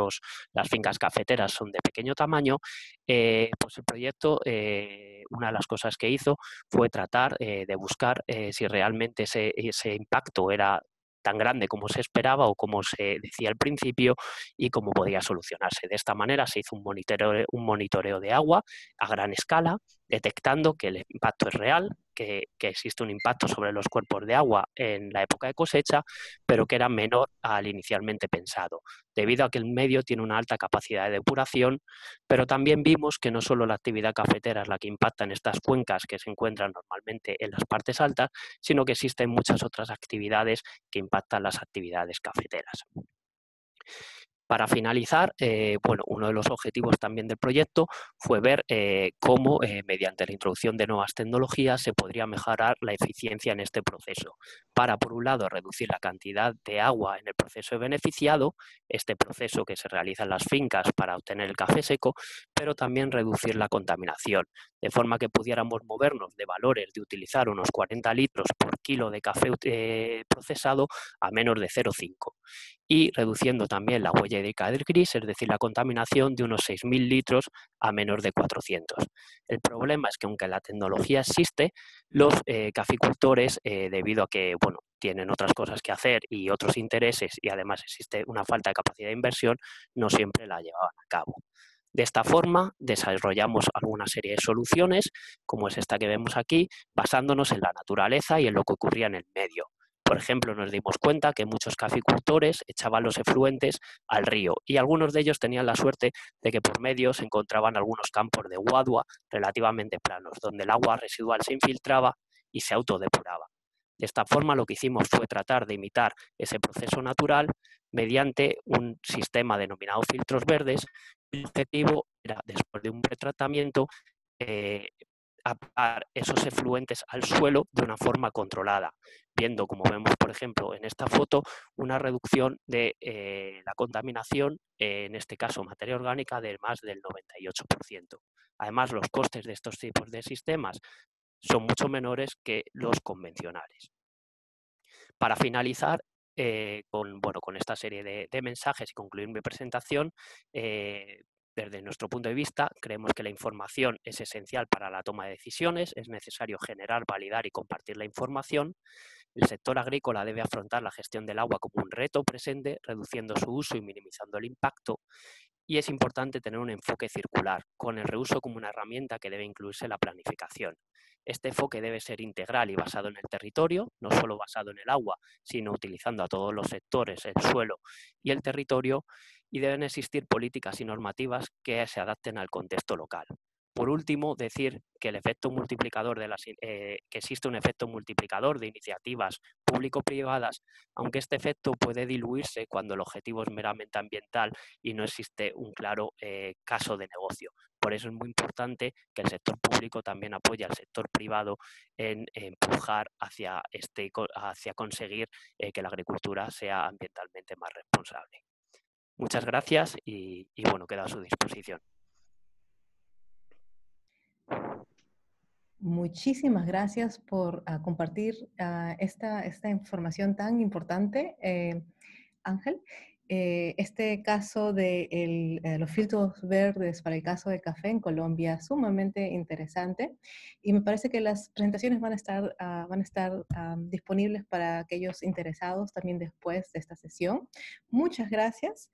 las fincas cafeteras son de pequeño tamaño, pues el proyecto, una de las cosas que hizo fue tratar de buscar si realmente ese, ese impacto era tan grande como se esperaba o como se decía al principio y cómo podía solucionarse. De esta manera se hizo un monitoreo, un monitoreo de agua a gran escala, detectando que el impacto es real, que, existe un impacto sobre los cuerpos de agua en la época de cosecha, pero que era menor al inicialmente pensado, debido a que el medio tiene una alta capacidad de depuración, pero también vimos que no solo la actividad cafetera es la que impacta en estas cuencas que se encuentran normalmente en las partes altas, sino que existen muchas otras actividades que impactan las actividades cafeteras. Para finalizar, eh, bueno, uno de los objetivos también del proyecto fue ver eh, cómo, eh, mediante la introducción de nuevas tecnologías, se podría mejorar la eficiencia en este proceso. Para, por un lado, reducir la cantidad de agua en el proceso beneficiado, este proceso que se realiza en las fincas para obtener el café seco, pero también reducir la contaminación, de forma que pudiéramos movernos de valores de utilizar unos 40 litros por kilo de café eh, procesado a menos de 0,5 y reduciendo también la huella hídrica del gris, es decir, la contaminación de unos 6.000 litros a menos de 400. El problema es que aunque la tecnología existe, los eh, caficultores, eh, debido a que bueno, tienen otras cosas que hacer y otros intereses y además existe una falta de capacidad de inversión, no siempre la llevaban a cabo. De esta forma, desarrollamos alguna serie de soluciones, como es esta que vemos aquí, basándonos en la naturaleza y en lo que ocurría en el medio. Por ejemplo, nos dimos cuenta que muchos caficultores echaban los efluentes al río y algunos de ellos tenían la suerte de que por medio se encontraban algunos campos de guadua relativamente planos, donde el agua residual se infiltraba y se autodepuraba. De esta forma lo que hicimos fue tratar de imitar ese proceso natural mediante un sistema denominado filtros verdes. El objetivo era, después de un pretratamiento, eh, esos efluentes al suelo de una forma controlada, viendo, como vemos, por ejemplo, en esta foto, una reducción de eh, la contaminación, en este caso materia orgánica, de más del 98%. Además, los costes de estos tipos de sistemas son mucho menores que los convencionales. Para finalizar, eh, con, bueno, con esta serie de, mensajes y concluir mi presentación, eh, desde nuestro punto de vista, creemos que la información es esencial para la toma de decisiones, es necesario generar, validar y compartir la información. El sector agrícola debe afrontar la gestión del agua como un reto presente, reduciendo su uso y minimizando el impacto y es importante tener un enfoque circular, con el reuso como una herramienta que debe incluirse en la planificación. Este enfoque debe ser integral y basado en el territorio, no solo basado en el agua, sino utilizando a todos los sectores, el suelo y el territorio, y deben existir políticas y normativas que se adapten al contexto local. Por último, decir que, el efecto multiplicador de las, eh, que existe un efecto multiplicador de iniciativas público-privadas, aunque este efecto puede diluirse cuando el objetivo es meramente ambiental y no existe un claro eh, caso de negocio. Por eso es muy importante que el sector público también apoye al sector privado en empujar hacia, este, hacia conseguir eh, que la agricultura sea ambientalmente más responsable. Muchas gracias y, y bueno, queda a su disposición. Muchísimas gracias por ah, compartir ah, esta, esta, información tan importante, eh, Ángel. Eh, este caso de eh, los filtros verdes para el caso de café en Colombia, sumamente interesante. Y me parece que las presentaciones van a estar, ah, van a estar disponibles para aquellos interesados también después de esta sesión. Muchas gracias.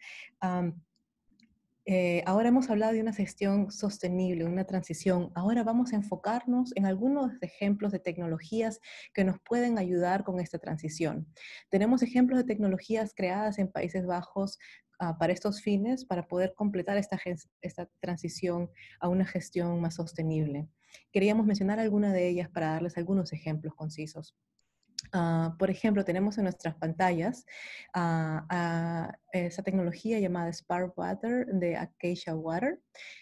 Eh, ahora hemos hablado de una gestión sostenible, una transición. Ahora vamos a enfocarnos en algunos ejemplos de tecnologías que nos pueden ayudar con esta transición. Tenemos ejemplos de tecnologías creadas en Países Bajos ah, para estos fines, para poder completar esta, esta transición a una gestión más sostenible. Queríamos mencionar alguna de ellas para darles algunos ejemplos concisos. Ah, por ejemplo, tenemos en nuestras pantallas uh, esa tecnología llamada Spark Water de Acacia Water,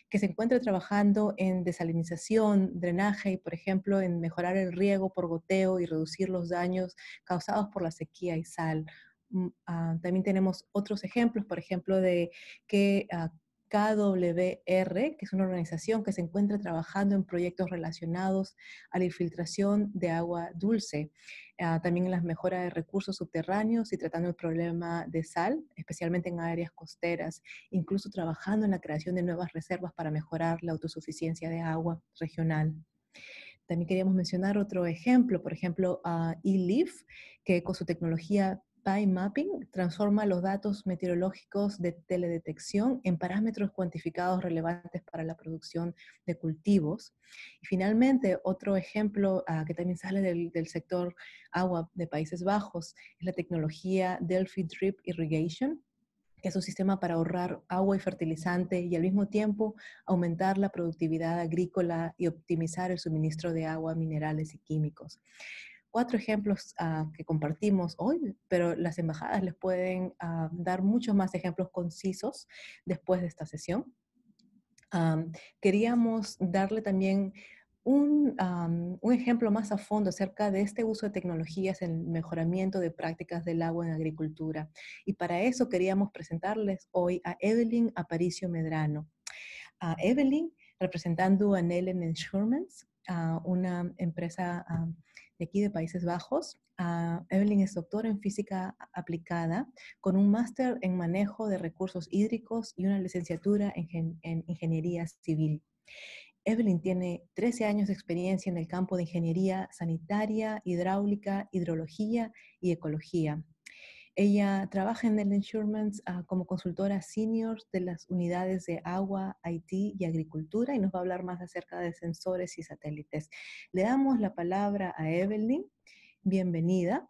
que se encuentra trabajando en desalinización, drenaje y, por ejemplo, en mejorar el riego por goteo y reducir los daños causados por la sequía y sal. Mm, también tenemos otros ejemplos, por ejemplo, de que KWR, que es una organización que se encuentra trabajando en proyectos relacionados a la infiltración de agua dulce, ah, también en las mejoras de recursos subterráneos y tratando el problema de sal, especialmente en áreas costeras, incluso trabajando en la creación de nuevas reservas para mejorar la autosuficiencia de agua regional. También queríamos mencionar otro ejemplo, por ejemplo, a eLeaf, que con su tecnología Time Mapping transforma los datos meteorológicos de teledetección en parámetros cuantificados relevantes para la producción de cultivos. Y finalmente, otro ejemplo ah, que también sale del, del, sector agua de Países Bajos es la tecnología Delphi Drip Irrigation, que es un sistema para ahorrar agua y fertilizante y al mismo tiempo aumentar la productividad agrícola y optimizar el suministro de agua, minerales y químicos cuatro ejemplos ah, que compartimos hoy, pero las embajadas les pueden ah, dar muchos más ejemplos concisos después de esta sesión. queríamos darle también un, un, ejemplo más a fondo acerca de este uso de tecnologías en el mejoramiento de prácticas del agua en agricultura. Y para eso queríamos presentarles hoy a Evelyn Aparicio Medrano. A Evelyn representando a Nelen Insurance, una empresa de aquí de Países Bajos. Evelyn es doctora en física aplicada con un máster en manejo de recursos hídricos y una licenciatura en, en ingeniería civil. Evelyn tiene 13 años de experiencia en el campo de ingeniería sanitaria, hidráulica, hidrología y ecología. Ella trabaja en el Insurance ah, como consultora senior de las unidades de agua, IT y agricultura y nos va a hablar más acerca de sensores y satélites. Le damos la palabra a Evelyn. Bienvenida.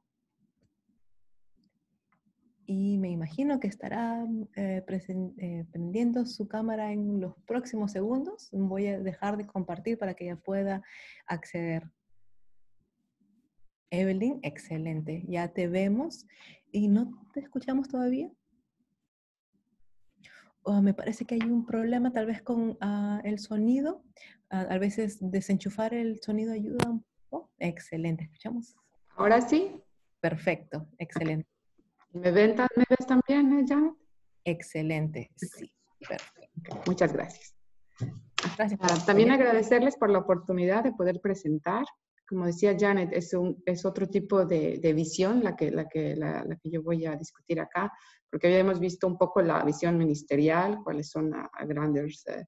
Y me imagino que estará eh, eh, prendiendo su cámara en los próximos segundos. Voy a dejar de compartir para que ella pueda acceder. Evelyn, excelente. Ya te vemos y no te escuchamos todavía. Oh, me parece que hay un problema tal vez con ah, el sonido. Ah, a veces desenchufar el sonido ayuda un poco. Excelente, escuchamos. Ahora sí. Perfecto, excelente. ¿Me ven, me ves también, ya? Excelente, sí. Perfecto. Muchas gracias. gracias ah, también agradecerles por la oportunidad de poder presentar como decía Janet, es, un, es otro tipo de, de, visión la que, la, que, la, que yo voy a discutir acá, porque habíamos visto un poco la visión ministerial, cuáles son a, grandes, eh,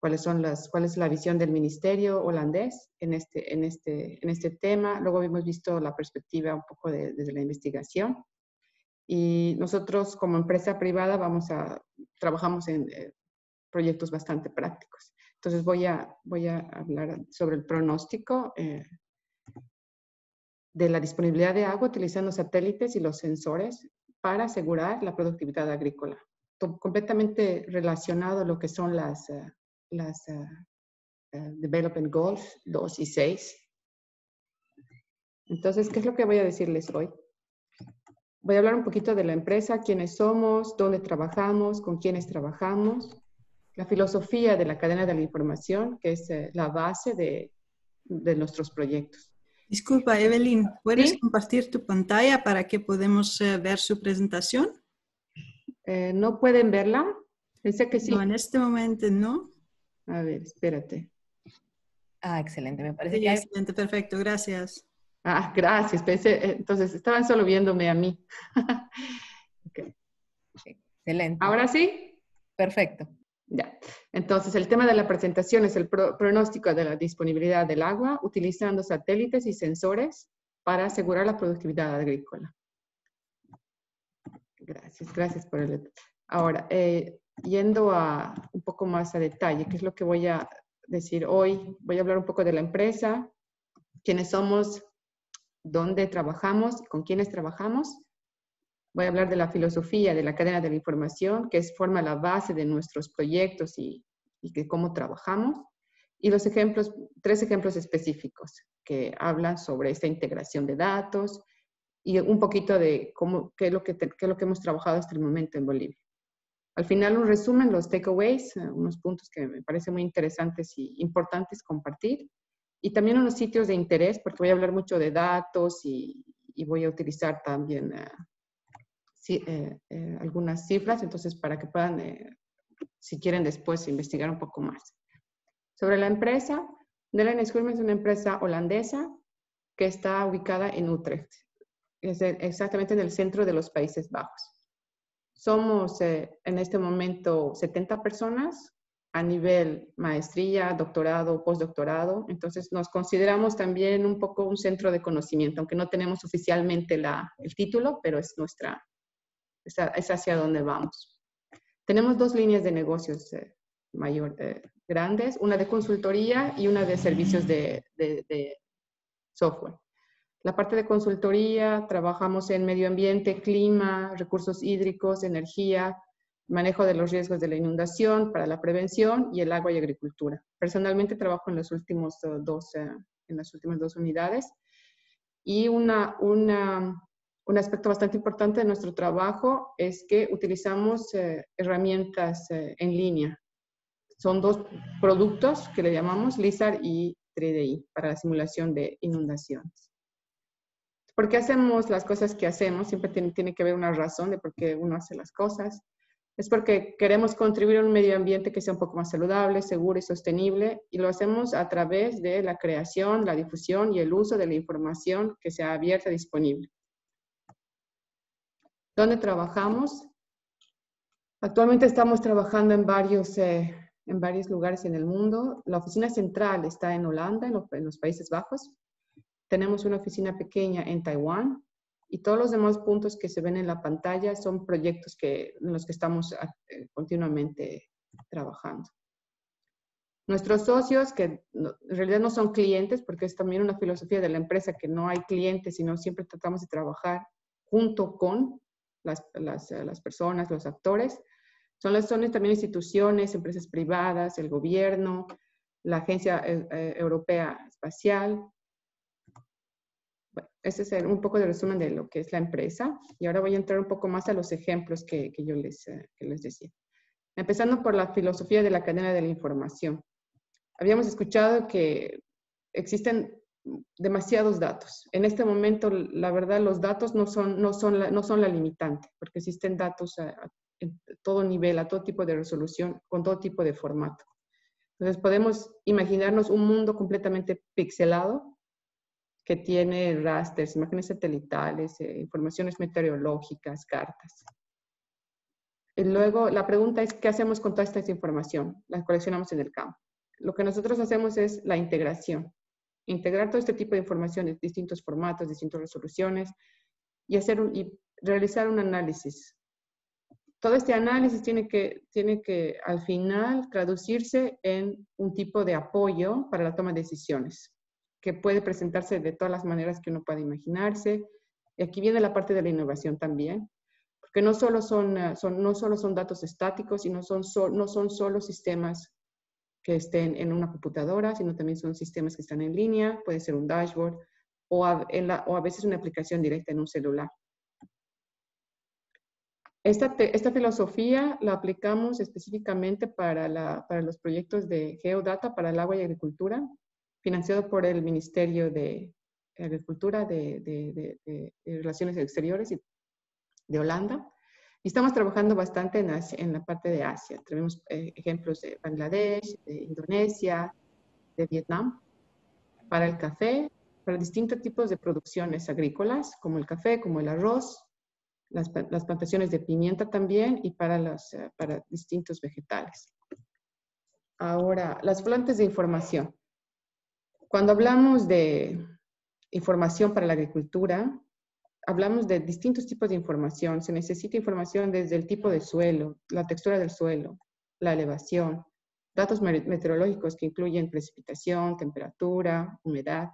cuáles son las, cuál es la visión del ministerio holandés en este, en este, en este tema. Luego habíamos visto la perspectiva un poco de, desde la investigación. Y nosotros como empresa privada vamos a, trabajamos en eh, proyectos bastante prácticos. Entonces voy a, voy a hablar sobre el pronóstico eh, de la disponibilidad de agua utilizando satélites y los sensores para asegurar la productividad agrícola. completamente relacionado a lo que son las, uh, las uh, Development Goals 2 y 6. Entonces, ¿qué es lo que voy a decirles hoy? Voy a hablar un poquito de la empresa, quiénes somos, dónde trabajamos, con quiénes trabajamos, la filosofía de la cadena de la información, que es eh, la base de, de, nuestros proyectos. Disculpa, Evelyn, ¿puedes compartir tu pantalla para que podamos eh, ver su presentación? Eh, ¿No pueden verla? Pensé que sí. No, en este momento no. A ver, espérate. Ah, excelente, me parece que Excelente, perfecto, gracias. Ah, gracias, pensé, entonces estaban solo viéndome a mí. Excelente. ¿Ahora sí? Perfecto. Ya. Entonces, el tema de la presentación es el pronóstico de la disponibilidad del agua utilizando satélites y sensores para asegurar la productividad agrícola. Gracias, gracias por el... Ahora, eh, yendo a un poco más a detalle, ¿qué es lo que voy a decir hoy? Voy a hablar un poco de la empresa, quiénes somos, dónde trabajamos, con quiénes trabajamos Voy a hablar de la filosofía de la cadena de la información, que es, forma la base de nuestros proyectos y, y que cómo trabajamos. Y los ejemplos, tres ejemplos específicos que hablan sobre esta integración de datos y un poquito de cómo, qué, es lo que qué es lo que hemos trabajado hasta el momento en Bolivia. Al final, un resumen, los takeaways, unos puntos que me parecen muy interesantes y importantes compartir. Y también unos sitios de interés, porque voy a hablar mucho de datos y, y voy a utilizar también uh, eh, eh, algunas cifras, entonces para que puedan, eh, si quieren después, investigar un poco más. Sobre la empresa, Delen es una empresa holandesa que está ubicada en Utrecht, es exactamente en el centro de los Países Bajos. Somos en este momento 70 personas a nivel maestría, doctorado, postdoctorado. Entonces nos consideramos también un poco un centro de conocimiento, aunque no tenemos oficialmente la, el título, pero es nuestra, es, hacia donde vamos. Tenemos dos líneas de negocios eh, mayor, eh, grandes, una de consultoría y una de servicios de, software. La parte de consultoría, trabajamos en medio ambiente, clima, recursos hídricos, energía, manejo de los riesgos de la inundación para la prevención y el agua y agricultura. Personalmente trabajo en los últimos eh, dos, en las últimas dos unidades y una, una un aspecto bastante importante de nuestro trabajo es que utilizamos eh, herramientas eh, en línea. Son dos productos que le llamamos LISAR y 3DI para la simulación de inundaciones. ¿Por qué hacemos las cosas que hacemos? Siempre tiene, tiene que haber una razón de por qué uno hace las cosas. es porque queremos contribuir a un medio ambiente que sea un poco más saludable, seguro y sostenible, y lo hacemos a través de la creación, la difusión y el uso de la información que sea abierta y disponible. ¿Dónde trabajamos? Actualmente estamos trabajando en varios, eh, en varios lugares en el mundo. La oficina central está en Holanda, en los Países Bajos. Tenemos una oficina pequeña en Taiwán, y todos los demás puntos que se ven en la pantalla son proyectos que, en los que estamos eh, continuamente trabajando. Nuestros socios, que en realidad no son clientes, porque es también una filosofía de la empresa que no hay clientes, sino siempre tratamos de trabajar junto con las, eh, las personas, los actores. Son, las, son también instituciones, empresas privadas, el gobierno, la Agencia eh, Europea Espacial, ese es un poco de resumen de lo que es la empresa. Y ahora voy a entrar un poco más a los ejemplos que, yo les, eh, les decía. Empezando por la filosofía de la cadena de la información. Habíamos escuchado que existen demasiados datos. En este momento, la verdad, los datos no son, no son, la, no son la limitante, porque existen datos a, todo nivel, a todo tipo de resolución, con todo tipo de formato. Entonces, podemos imaginarnos un mundo completamente pixelado, que tiene rasters, imágenes satelitales, eh, informaciones meteorológicas, cartas. Y luego, la pregunta es, ¿qué hacemos con toda esta información? La coleccionamos en el campo. Lo que nosotros hacemos es la integración. Integrar todo este tipo de información en distintos formatos, distintas resoluciones y, hacer y realizar un análisis. Todo este análisis tiene que, tiene que, al final, traducirse en un tipo de apoyo para la toma de decisiones que puede presentarse de todas las maneras que uno puede imaginarse. Y aquí viene la parte de la innovación también, porque no solo son, eh, son, no solo son datos estáticos, sino son no son solo sistemas que estén en una computadora, sino también son sistemas que están en línea, puede ser un dashboard o a, veces una aplicación directa en un celular. Esta, esta, filosofía la aplicamos específicamente para, para, los proyectos de geodata para el agua y agricultura, financiado por el Ministerio de Agricultura, de, Relaciones Exteriores de Holanda. Y estamos trabajando bastante en, en la parte de Asia. Tenemos eh, ejemplos de Bangladesh, de Indonesia, de Vietnam, para el café, para distintos tipos de producciones agrícolas, como el café, como el arroz, las, las plantaciones de pimienta también y para, los, eh, para distintos vegetales. Ahora, las fuentes de información. Cuando hablamos de información para la agricultura, hablamos de distintos tipos de información. Se necesita información desde el tipo de suelo, la textura del suelo, la elevación, datos meteorológicos que incluyen precipitación, temperatura, humedad.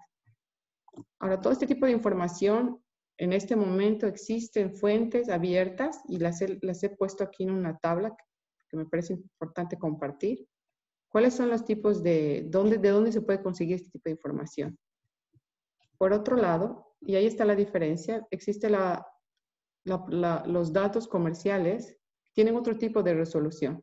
Ahora, todo este tipo de información, en este momento existen fuentes abiertas y las he, las he puesto aquí en una tabla que me parece importante compartir. ¿Cuáles son los tipos de, dónde, de dónde se puede conseguir este tipo de información? Por otro lado, y ahí está la diferencia, existe los datos comerciales, tienen otro tipo de resolución.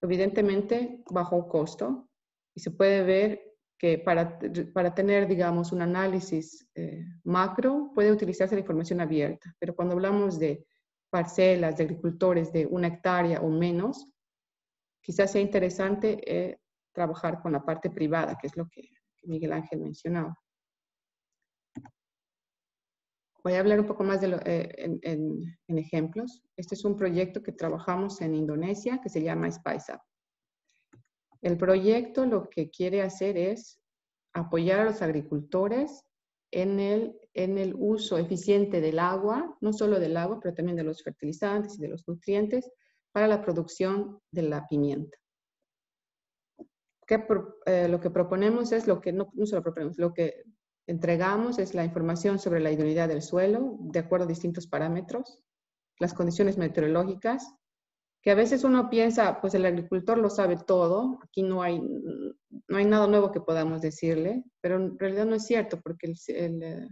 Evidentemente, bajo costo, y se puede ver que para, para tener, digamos, un análisis eh, macro, puede utilizarse la información abierta, pero cuando hablamos de parcelas de agricultores de una hectárea o menos, quizás sea interesante eh, trabajar con la parte privada, que es lo que Miguel Ángel mencionaba. Voy a hablar un poco más de eh, en, ejemplos. Este es un proyecto que trabajamos en Indonesia que se llama Spice Up. El proyecto lo que quiere hacer es apoyar a los agricultores en el, en el uso eficiente del agua, no solo del agua, pero también de los fertilizantes y de los nutrientes, para la producción de la pimienta. Eh, lo que proponemos es lo que no, no solo proponemos, lo que entregamos es la información sobre la idoneidad del suelo de acuerdo a distintos parámetros, las condiciones meteorológicas, que a veces uno piensa, pues el agricultor lo sabe todo, aquí no hay, no hay nada nuevo que podamos decirle, pero en realidad no es cierto porque el,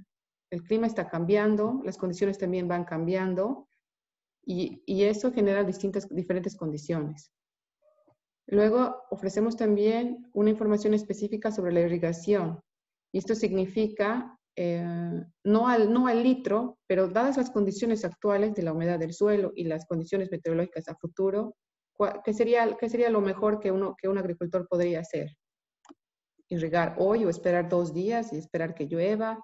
el, clima está cambiando, las condiciones también van cambiando y, eso genera distintas, diferentes condiciones. Luego ofrecemos también una información específica sobre la irrigación. Y esto significa eh, no, al, no al litro, pero dadas las condiciones actuales de la humedad del suelo y las condiciones meteorológicas a futuro, ¿qué sería, qué sería lo mejor que, uno, que un agricultor podría hacer? Irrigar hoy o esperar dos días y esperar que llueva.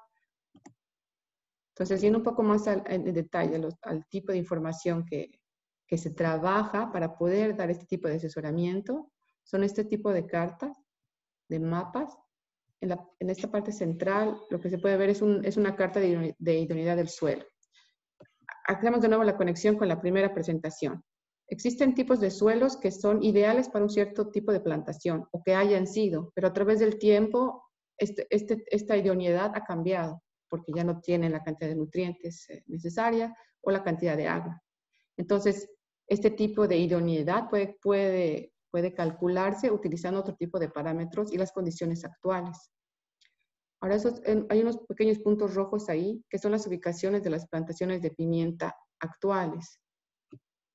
Entonces, yendo un poco más en detalle al tipo de información que, que se trabaja para poder dar este tipo de asesoramiento, son este tipo de cartas, de mapas, en, esta parte central lo que se puede ver es, una carta de, idoneidad del suelo. Hacemos de nuevo la conexión con la primera presentación. Existen tipos de suelos que son ideales para un cierto tipo de plantación o que hayan sido, pero a través del tiempo este, este, esta idoneidad ha cambiado porque ya no tienen la cantidad de nutrientes eh, necesaria o la cantidad de agua. Entonces, este tipo de idoneidad puede, puede puede calcularse utilizando otro tipo de parámetros y las condiciones actuales. Ahora, hay unos pequeños puntos rojos ahí, que son las ubicaciones de las plantaciones de pimienta actuales.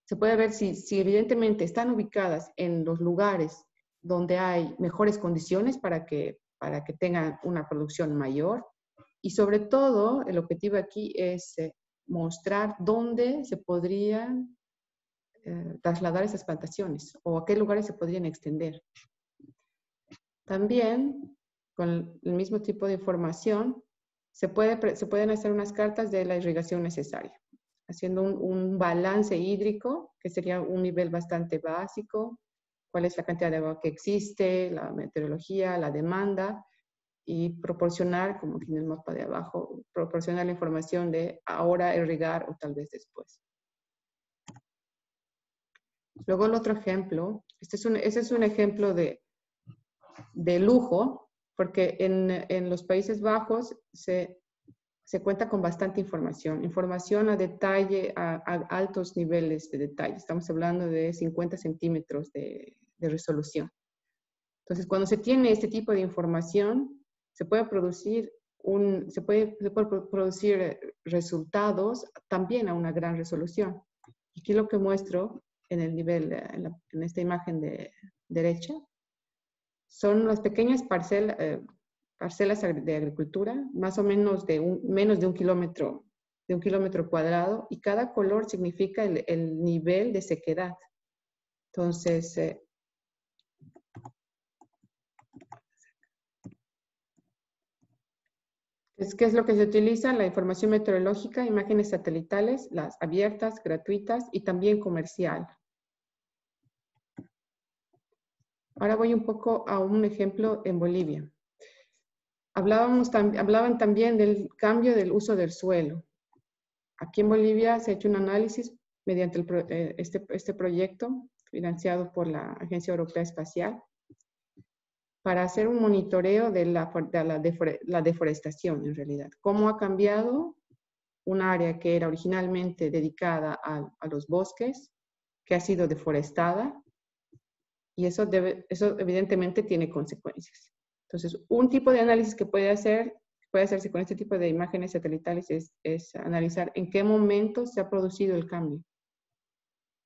Se puede ver si, si evidentemente están ubicadas en los lugares donde hay mejores condiciones para que, para que tengan una producción mayor. Y sobre todo, el objetivo aquí es eh, mostrar dónde se podrían eh, trasladar esas plantaciones o a qué lugares se podrían extender. También, con el mismo tipo de información, se, puede, se pueden hacer unas cartas de la irrigación necesaria, haciendo un, un balance hídrico, que sería un nivel bastante básico, cuál es la cantidad de agua que existe, la meteorología, la demanda, y proporcionar, como aquí en el mapa de abajo, proporcionar la información de ahora irrigar o tal vez después. Luego el otro ejemplo, este es un, ese es un ejemplo de, de lujo, porque en, en, los Países Bajos se, se, cuenta con bastante información, información a detalle, a, altos niveles de detalle. Estamos hablando de 50 centímetros de, de resolución. Entonces, cuando se tiene este tipo de información, se puede producir un, se puede, se puede producir resultados también a una gran resolución. Aquí lo que muestro en el nivel, en, esta imagen de derecha, son las pequeñas parcelas, eh, parcelas de agricultura, más o menos de un, menos de un kilómetro, de un kilómetro cuadrado, y cada color significa el, el nivel de sequedad. Entonces, eh, ¿Qué es lo que se utiliza? La información meteorológica, imágenes satelitales, las abiertas, gratuitas y también comercial. Ahora voy un poco a un ejemplo en Bolivia. Hablábamos, hablaban también del cambio del uso del suelo. Aquí en Bolivia se ha hecho un análisis mediante eh, este, este, proyecto financiado por la Agencia Europea Espacial para hacer un monitoreo de la, la, deforestación en realidad. ¿Cómo ha cambiado un área que era originalmente dedicada a los bosques, que ha sido deforestada y eso, debe, eso evidentemente tiene consecuencias. Entonces, un tipo de análisis que puede, hacer, puede hacerse con este tipo de imágenes satelitales es, es analizar en qué momento se ha producido el cambio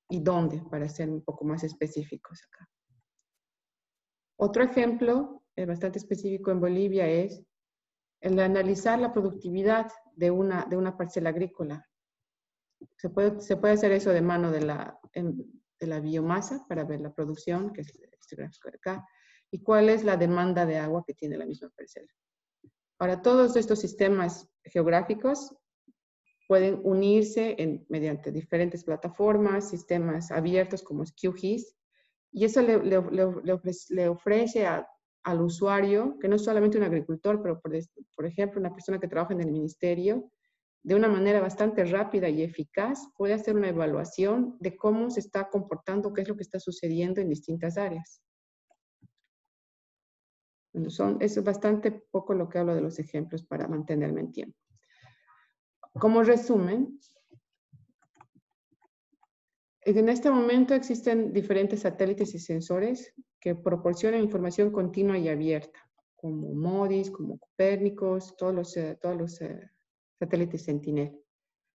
y dónde, para ser un poco más específicos acá. Otro ejemplo eh, bastante específico en Bolivia es el analizar la productividad de una, de una parcela agrícola. Se puede, se puede hacer eso de mano de la, de la biomasa para ver la producción, que es este gráfico de acá, y cuál es la demanda de agua que tiene la misma parcela. Ahora, todos estos sistemas geográficos pueden unirse mediante diferentes plataformas, sistemas abiertos como QGIS, y eso le, le, le, ofrece, al usuario, que no es solamente un agricultor, pero por, por, ejemplo una persona que trabaja en el ministerio, de una manera bastante rápida y eficaz, puede hacer una evaluación de cómo se está comportando, qué es lo que está sucediendo en distintas áreas. son, eso es bastante poco lo que hablo de los ejemplos para mantenerme en tiempo. Como resumen, en este momento existen diferentes satélites y sensores que proporcionan información continua y abierta, como MODIS, como Copérnicos, todos los, eh, todos los eh, satélite Sentinel.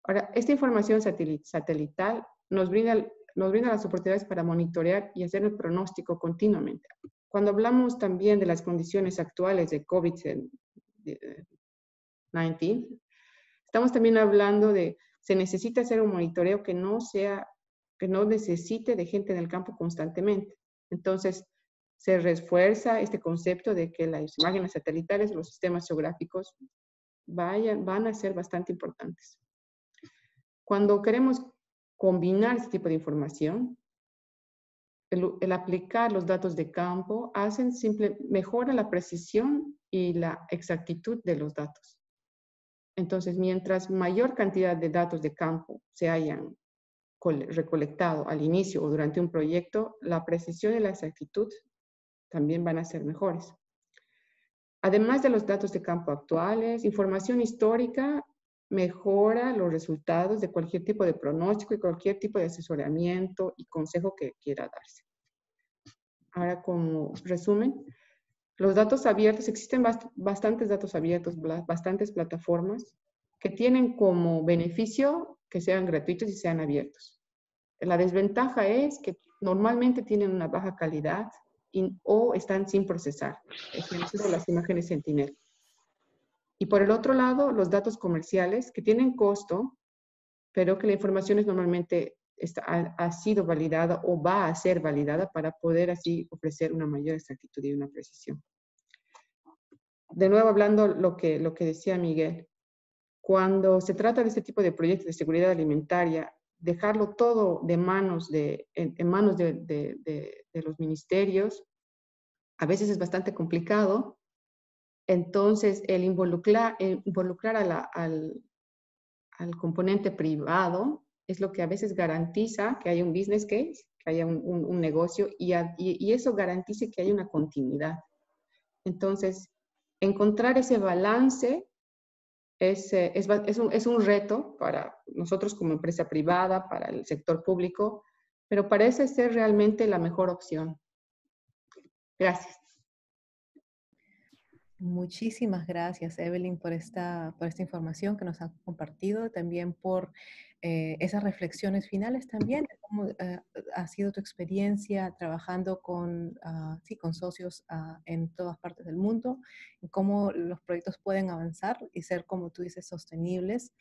Ahora, esta información satelital nos brinda, nos brinda las oportunidades para monitorear y hacer el pronóstico continuamente. Cuando hablamos también de las condiciones actuales de COVID, COVID-19. Estamos también hablando de, se necesita hacer un monitoreo que no sea, que no necesite de gente en el campo constantemente. Entonces, se refuerza este concepto de que las imágenes satelitales, los sistemas geográficos, vayan, van a ser bastante importantes. Cuando queremos combinar este tipo de información, el, aplicar los datos de campo hacen simple, mejora la precisión y la exactitud de los datos. Entonces, mientras mayor cantidad de datos de campo se hayan recolectado al inicio o durante un proyecto, la precisión y la exactitud también van a ser mejores. Además de los datos de campo actuales, información histórica mejora los resultados de cualquier tipo de pronóstico y cualquier tipo de asesoramiento y consejo que quiera darse. Ahora, como resumen, los datos abiertos, existen bastantes datos abiertos, bastantes plataformas que tienen como beneficio que sean gratuitos y sean abiertos. La desventaja es que normalmente tienen una baja calidad o están sin procesar, ejemplo, las imágenes Sentinel. Y por el otro lado, los datos comerciales que tienen costo, pero que la información es normalmente está, ha, sido validada o va a ser validada para poder así ofrecer una mayor exactitud y una precisión. De nuevo, hablando lo que, lo que decía Miguel, cuando se trata de este tipo de proyectos de seguridad alimentaria, dejarlo todo de manos de, en, manos de, de, los ministerios a veces es bastante complicado entonces, el involucrar, involucrar al, componente privado es lo que a veces garantiza que haya un business case, que haya un, negocio y, eso garantice que haya una continuidad. Entonces, encontrar ese balance es, es, un, reto para nosotros como empresa privada, para el sector público, pero parece ser realmente la mejor opción. Gracias. Muchísimas gracias, Evelyn, por esta, por esta información que nos ha compartido, también por eh, esas reflexiones finales también, cómo eh, ha sido tu experiencia trabajando con, ah, sí, con socios ah, en todas partes del mundo, cómo los proyectos pueden avanzar y ser, como tú dices, sostenibles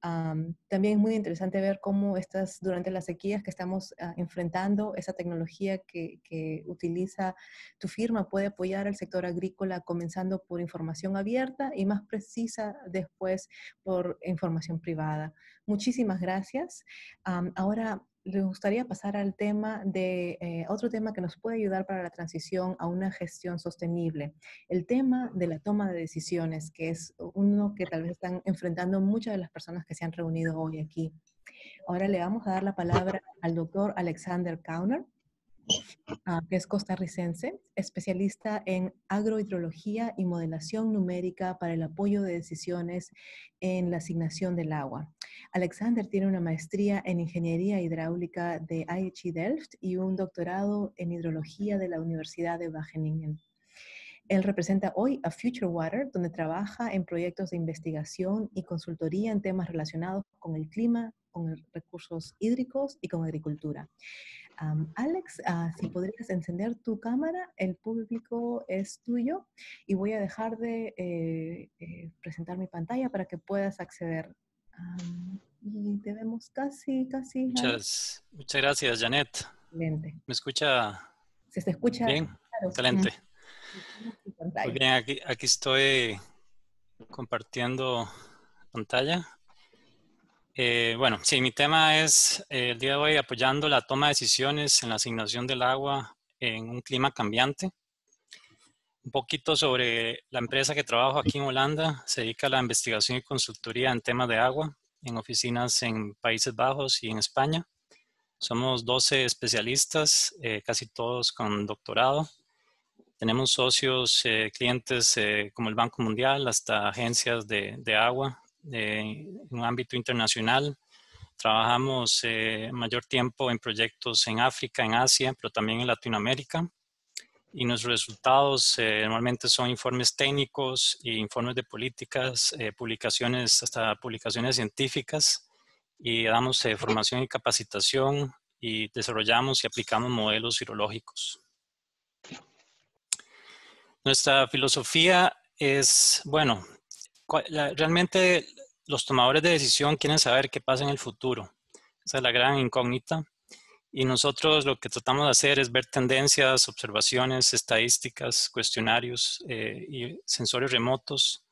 también es muy interesante ver cómo estas, durante las sequías que estamos ah, enfrentando, esa tecnología que, que, utiliza tu firma puede apoyar al sector agrícola, comenzando por información abierta y más precisa después por información privada. Muchísimas gracias. ahora le gustaría pasar al tema de eh, otro tema que nos puede ayudar para la transición a una gestión sostenible, el tema de la toma de decisiones, que es uno que tal vez están enfrentando muchas de las personas que se han reunido hoy aquí. Ahora le vamos a dar la palabra al doctor Alexander Kauner. Ah, que es costarricense, especialista en agrohidrología y modelación numérica para el apoyo de decisiones en la asignación del agua. Alexander tiene una maestría en ingeniería hidráulica de IHE Delft y un doctorado en hidrología de la Universidad de Wageningen. Él representa hoy a Future Water, donde trabaja en proyectos de investigación y consultoría en temas relacionados con el clima, con recursos hídricos y con agricultura. Alex, ah, si podrías encender tu cámara, el público es tuyo y voy a dejar de eh, eh, presentar mi pantalla para que puedas acceder. y te vemos casi, casi. Muchas, muchas gracias, Janet. Excelente. ¿Me escucha? Se te escucha. Bien, excelente. Muy bien, aquí, aquí estoy compartiendo pantalla. Eh, bueno, sí, mi tema es eh, el día de hoy apoyando la toma de decisiones en la asignación del agua en un clima cambiante. Un poquito sobre la empresa que trabajo aquí en Holanda. Se dedica a la investigación y consultoría en temas de agua en oficinas en Países Bajos y en España. Somos 12 especialistas, eh, casi todos con doctorado. Tenemos socios, clientes como el Banco Mundial, hasta agencias de, de agua en un ámbito internacional. Trabajamos eh, mayor tiempo en proyectos en África, en Asia, pero también en Latinoamérica. Y nuestros resultados eh, normalmente son informes técnicos e informes de políticas, eh, publicaciones, hasta publicaciones científicas. Y damos formación y capacitación y desarrollamos y aplicamos modelos virológicos. Nuestra filosofía es, bueno, realmente los tomadores de decisión quieren saber qué pasa en el futuro. Esa es la gran incógnita. Y nosotros lo que tratamos de hacer es ver tendencias, observaciones, estadísticas, cuestionarios eh, y sensores remotos.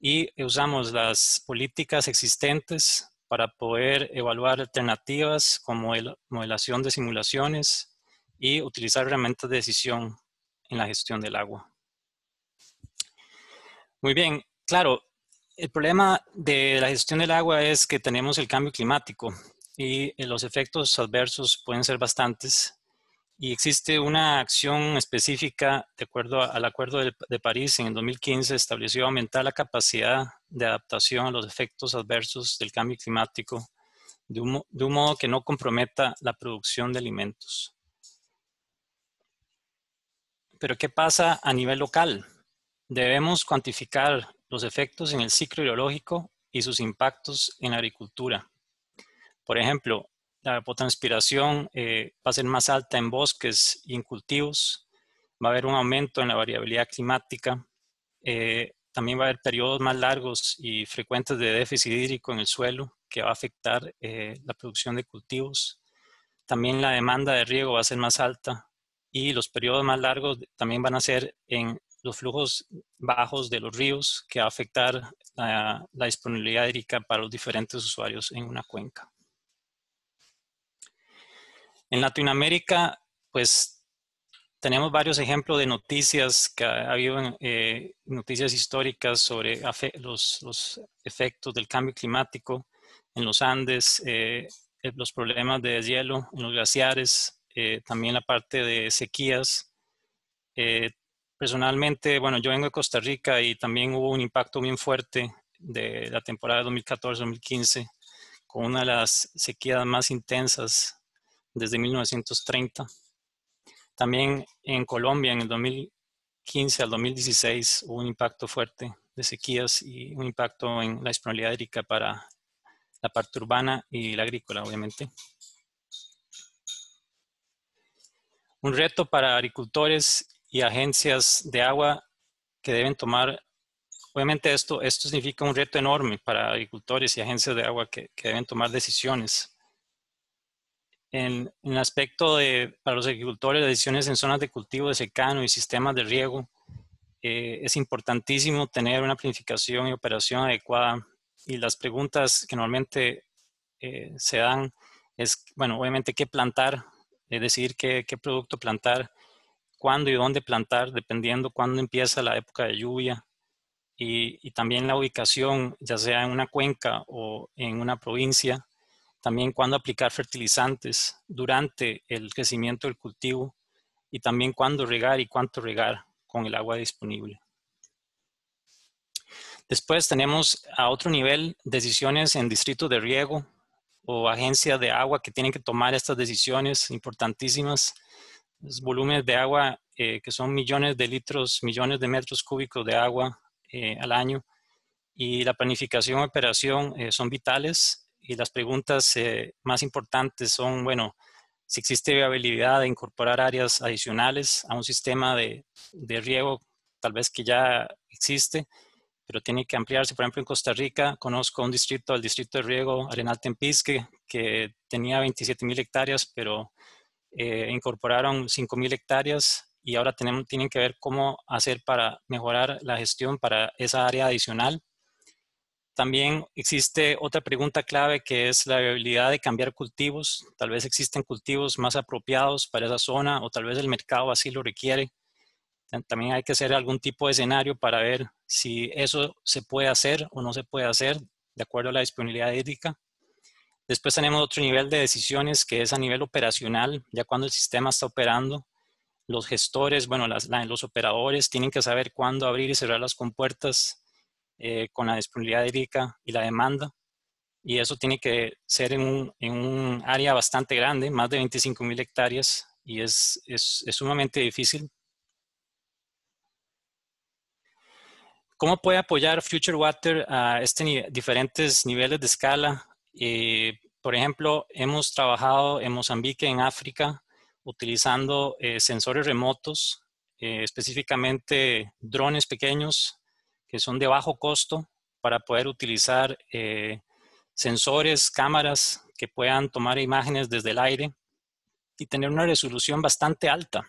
Y usamos las políticas existentes para poder evaluar alternativas como modelación de simulaciones y utilizar herramientas de decisión en la gestión del agua. Muy bien, claro, el problema de la gestión del agua es que tenemos el cambio climático y los efectos adversos pueden ser bastantes. Y existe una acción específica, de acuerdo al Acuerdo de, París en el 2015, estableció aumentar la capacidad de adaptación a los efectos adversos del cambio climático de un, de un modo que no comprometa la producción de alimentos. Pero ¿qué pasa a nivel local? Debemos cuantificar los efectos en el ciclo hidrológico y sus impactos en la agricultura. Por ejemplo, la evapotranspiración eh, va a ser más alta en bosques y en cultivos, va a haber un aumento en la variabilidad climática, eh, también va a haber periodos más largos y frecuentes de déficit hídrico en el suelo que va a afectar eh, la producción de cultivos. También la demanda de riego va a ser más alta y los periodos más largos también van a ser en los flujos bajos de los ríos que va a afectar la disponibilidad hídrica para los diferentes usuarios en una cuenca. En Latinoamérica, pues tenemos varios ejemplos de noticias que ha habido eh, noticias históricas sobre los, efectos del cambio climático en los Andes, eh, eh, los problemas de deshielo en los glaciares, también la parte de sequías. Personalmente, bueno, yo vengo de Costa Rica y también hubo un impacto bien fuerte de la temporada 2014-2015 con una de las sequías más intensas desde 1930. También en Colombia, en el 2015 al 2016, hubo un impacto fuerte de sequías y un impacto en la disponibilidad hídrica para la parte urbana y la agrícola, obviamente. Un reto para agricultores y agencias de agua que deben tomar, obviamente esto, esto significa un reto enorme para agricultores y agencias de agua que, que deben tomar decisiones. En, el aspecto de, para los agricultores, decisiones en zonas de cultivo de secano y sistemas de riego, eh, es importantísimo tener una planificación y operación adecuada. Y las preguntas que normalmente eh, se dan es, bueno, obviamente qué plantar, es decidir qué, qué producto plantar, cuándo y dónde plantar, dependiendo cuándo empieza la época de lluvia. Y, también la ubicación, ya sea en una cuenca o en una provincia, también cuándo aplicar fertilizantes durante el crecimiento del cultivo y también cuándo regar y cuánto regar con el agua disponible. Después tenemos a otro nivel decisiones en distritos de riego o agencias de agua que tienen que tomar estas decisiones importantísimas. Volúmenes de agua eh, que son millones de litros, millones de metros cúbicos de agua eh, al año y la planificación y operación eh, son vitales y las preguntas más importantes son, bueno, si existe viabilidad de incorporar áreas adicionales a un sistema de, de riego, tal vez que ya existe, pero tiene que ampliarse. Por ejemplo, en Costa Rica conozco un distrito, el distrito de riego Arenal Tempisque, que tenía 27 mil hectáreas, pero eh, incorporaron 5 mil hectáreas y ahora tenemos, tienen que ver cómo hacer para mejorar la gestión para esa área adicional. También existe otra pregunta clave que es la viabilidad de cambiar cultivos. Tal vez existen cultivos más apropiados para esa zona o tal vez el mercado así lo requiere. También hay que hacer algún tipo de escenario para ver si eso se puede hacer o no se puede hacer de acuerdo a la disponibilidad hídrica. Después tenemos otro nivel de decisiones que es a nivel operacional, ya cuando el sistema está operando. Los gestores, bueno, los operadores tienen que saber cuándo abrir y cerrar las compuertas eh, con la disponibilidad hídrica y la demanda. Y eso tiene que ser en un, área bastante grande, más de 25 mil hectáreas, y es, es, es, sumamente difícil. ¿Cómo puede apoyar Future Water a este diferentes niveles de escala? Eh, por ejemplo, hemos trabajado en Mozambique, en África, utilizando eh, sensores remotos, específicamente drones pequeños que son de bajo costo para poder utilizar eh, sensores, cámaras que puedan tomar imágenes desde el aire y tener una resolución bastante alta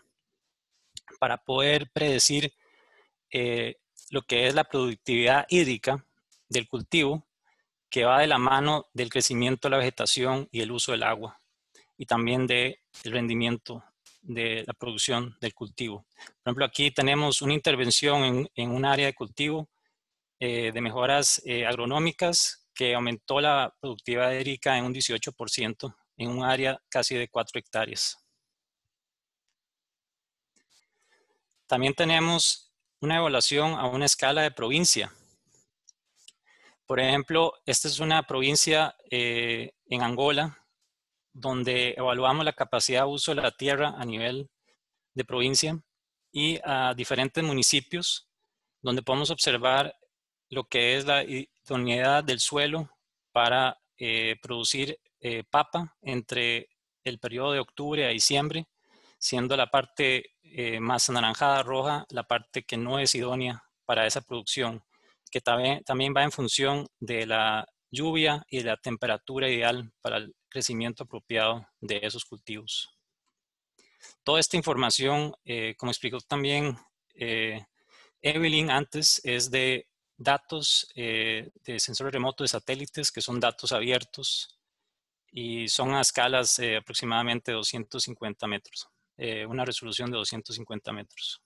para poder predecir eh, lo que es la productividad hídrica del cultivo que va de la mano del crecimiento de la vegetación y el uso del agua y también del rendimiento de la producción del cultivo. Por ejemplo, aquí tenemos una intervención en, un área de cultivo eh, de mejoras eh, agronómicas que aumentó la productividad hídrica en un 18% en un área casi de 4 hectáreas. También tenemos una evaluación a una escala de provincia. Por ejemplo, esta es una provincia eh, en Angola, donde evaluamos la capacidad de uso de la tierra a nivel de provincia y a diferentes municipios, donde podemos observar lo que es la idoneidad del suelo para eh, producir eh, papa entre el periodo de octubre a diciembre, siendo la parte eh, más anaranjada, roja, la parte que no es idónea para esa producción, que también, va en función de la lluvia y de la temperatura ideal para el crecimiento apropiado de esos cultivos. Toda esta información, como explicó también Evelyn antes, es de datos de sensores remotos de satélites, que son datos abiertos y son a escalas aproximadamente 250 metros, eh, una resolución de 250 metros.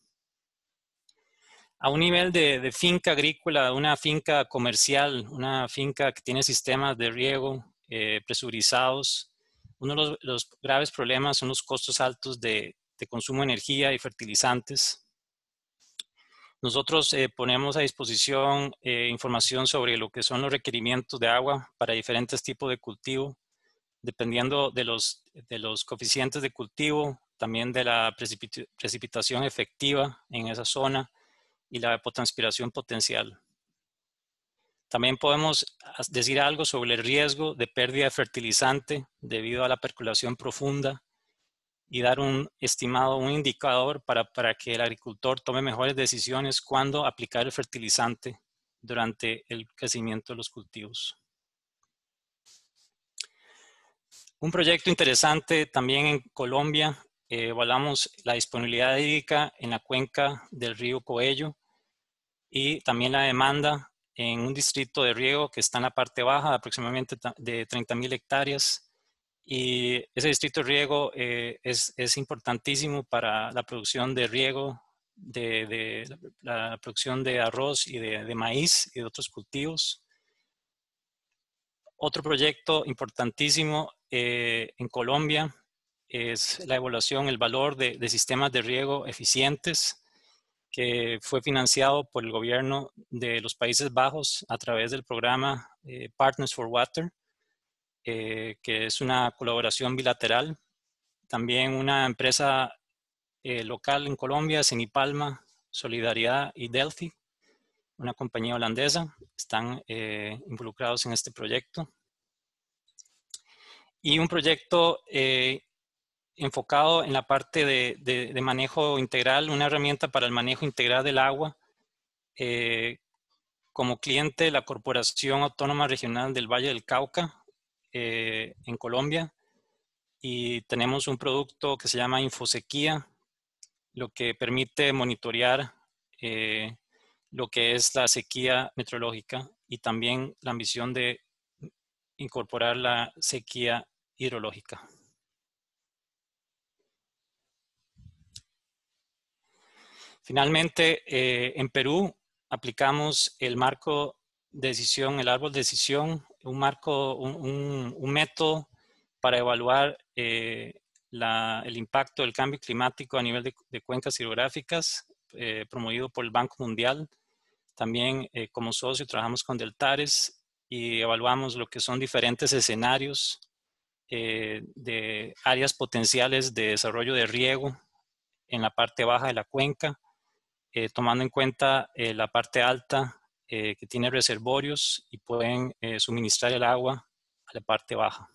A un nivel de, finca agrícola, una finca comercial, una finca que tiene sistemas de riego eh, presurizados, uno de los, graves problemas son los costos altos de, consumo de energía y fertilizantes. Nosotros eh, ponemos a disposición información sobre lo que son los requerimientos de agua para diferentes tipos de cultivo dependiendo de los, de los coeficientes de cultivo, también de la precipitación efectiva en esa zona y la evapotranspiración potencial. También podemos decir algo sobre el riesgo de pérdida de fertilizante debido a la percolación profunda y dar un estimado, un indicador para, para que el agricultor tome mejores decisiones cuando aplicar el fertilizante durante el crecimiento de los cultivos. Un proyecto interesante también en Colombia, eh, evaluamos la disponibilidad hídrica en la cuenca del río Coello y también la demanda en un distrito de riego que está en la parte baja, aproximadamente de 30.000 hectáreas. Y ese distrito de riego eh, es, es, importantísimo para la producción de riego, de, de la producción de arroz y de, de maíz y de otros cultivos. Otro proyecto importantísimo eh, en Colombia es la evaluación, el valor de, sistemas de riego eficientes que fue financiado por el gobierno de los Países Bajos a través del programa eh, Partners for Water, eh, que es una colaboración bilateral. También una empresa local en Colombia, Sinipalma, Solidaridad y Delphi, una compañía holandesa, están involucrados en este proyecto y un proyecto eh, enfocado en la parte de, manejo integral, una herramienta para el manejo integral del agua. Eh, como cliente, la Corporación Autónoma Regional del Valle del Cauca eh, en Colombia. Y tenemos un producto que se llama Infosequía, lo que permite monitorear lo que es la sequía meteorológica y también la ambición de incorporar la sequía hidrológica. Finalmente, eh, en Perú aplicamos el marco de decisión, el árbol de decisión, un marco, un, método para evaluar eh, el impacto del cambio climático a nivel de, cuencas hidrográficas, eh, promovido por el Banco Mundial. También como socio trabajamos con Deltares y evaluamos lo que son diferentes escenarios eh, de áreas potenciales de desarrollo de riego en la parte baja de la cuenca, eh, tomando en cuenta eh, la parte alta que tiene reservorios y pueden suministrar el agua a la parte baja.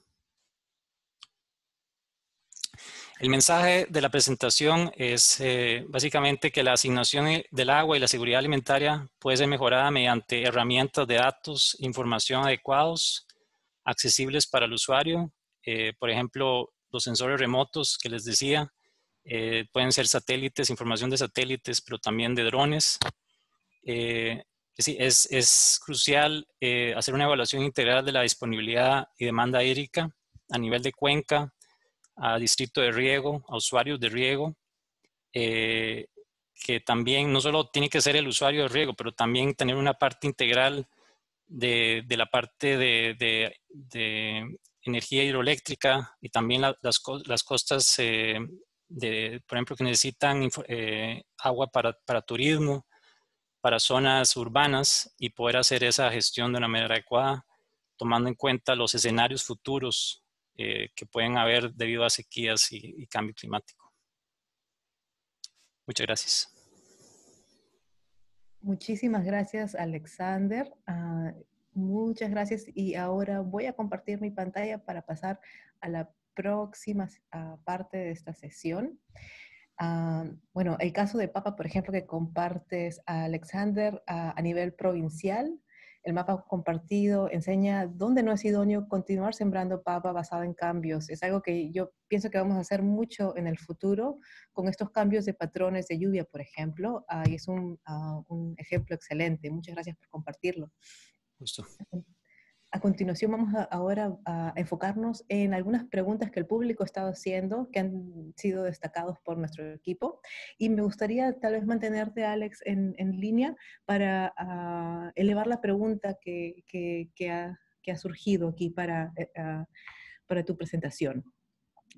El mensaje de la presentación es eh, básicamente que la asignación del agua y la seguridad alimentaria puede ser mejorada mediante herramientas de datos, información adecuados, accesibles para el usuario. Eh, por ejemplo, los sensores remotos que les decía, eh, pueden ser satélites, información de satélites, pero también de drones. es, es, crucial hacer una evaluación integral de la disponibilidad y demanda hídrica a nivel de cuenca, a distrito de riego, a usuarios de riego, eh, que también no solo tiene que ser el usuario de riego, pero también tener una parte integral de, la parte de, energía hidroeléctrica y también las, las, costas, eh, de, por ejemplo, que necesitan eh, agua para, para turismo, para zonas urbanas y poder hacer esa gestión de una manera adecuada, tomando en cuenta los escenarios futuros eh, que pueden haber debido a sequías y, cambio climático. Muchas gracias. Muchísimas gracias, Alexander. Ah, muchas gracias. Y ahora voy a compartir mi pantalla para pasar a la próxima ah, parte de esta sesión. Ah, bueno, el caso de Papa, por ejemplo, que compartes a Alexander a nivel provincial, el mapa compartido enseña dónde no es idóneo continuar sembrando papa basada en cambios. Es algo que yo pienso que vamos a hacer mucho en el futuro con estos cambios de patrones de lluvia, por ejemplo. y es un, ah, un, ejemplo excelente. Muchas gracias por compartirlo. Justo. A continuación vamos ahora a enfocarnos en algunas preguntas que el público ha estado haciendo, que han sido destacados por nuestro equipo. Y me gustaría tal vez mantenerte, Alex, en, línea para ah, elevar la pregunta que, ha, surgido aquí para, eh, ah, para tu presentación.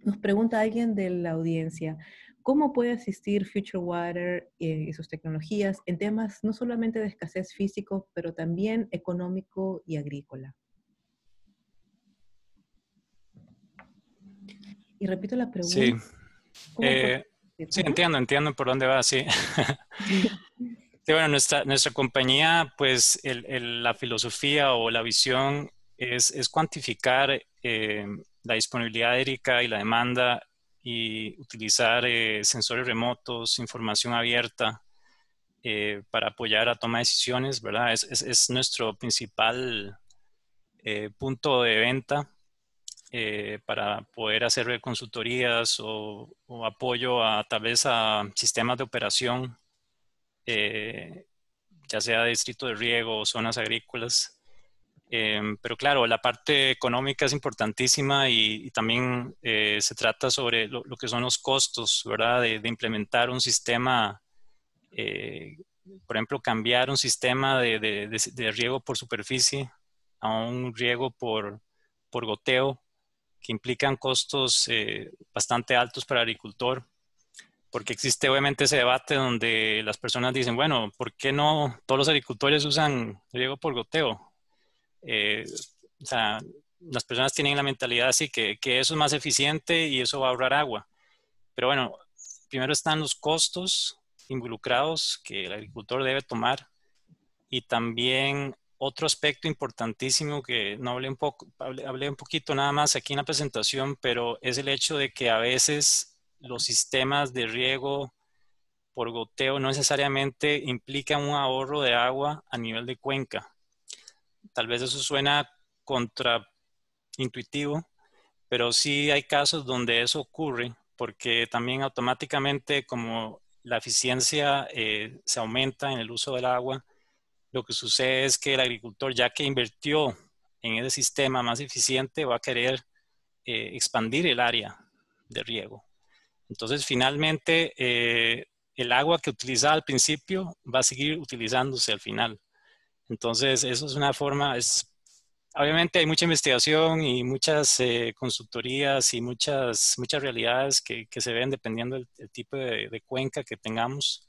Nos pregunta alguien de la audiencia, ¿cómo puede asistir Future Water y sus tecnologías en temas no solamente de escasez físico, pero también económico y agrícola? Y repito la pregunta. Sí, eh, sí entiendo, entiendo por dónde va, sí. bueno, nuestra, nuestra compañía, pues la filosofía o la visión es, es cuantificar eh, la disponibilidad hídrica y la demanda y utilizar eh, sensores remotos, información abierta para apoyar a toma de decisiones, ¿verdad? Es, es, es nuestro principal punto de venta eh, para poder hacer consultorías o, apoyo a tal vez a sistemas de operación, eh, ya sea de distrito de riego o zonas agrícolas. Em, pero claro, la parte económica es importantísima y, también eh, se trata sobre lo, que son los costos, ¿verdad? De, implementar un sistema, por ejemplo, cambiar un sistema de, de, riego por superficie a un riego por, por goteo que implican costos eh, bastante altos para el agricultor, porque existe obviamente ese debate donde las personas dicen, bueno, ¿por qué no todos los agricultores usan riego por goteo? Eh, o sea, las personas tienen la mentalidad así que, que eso es más eficiente y eso va a ahorrar agua. Pero bueno, primero están los costos involucrados que el agricultor debe tomar y también otro aspecto importantísimo que no hablé un poco, hablé, un poquito nada más aquí en la presentación, pero es el hecho de que a veces los sistemas de riego por goteo no necesariamente implican un ahorro de agua a nivel de cuenca. Tal vez eso suena contraintuitivo, pero sí hay casos donde eso ocurre porque también automáticamente como la eficiencia eh, se aumenta en el uso del agua, lo que sucede es que el agricultor, ya que invirtió en ese sistema más eficiente, va a querer eh, expandir el área de riego. Entonces, finalmente, eh, el agua que utilizaba al principio va a seguir utilizándose al final. Entonces, eso es una forma, obviamente hay mucha investigación y muchas eh, consultorías y muchas, muchas realidades que, se ven dependiendo del, tipo de, cuenca que tengamos.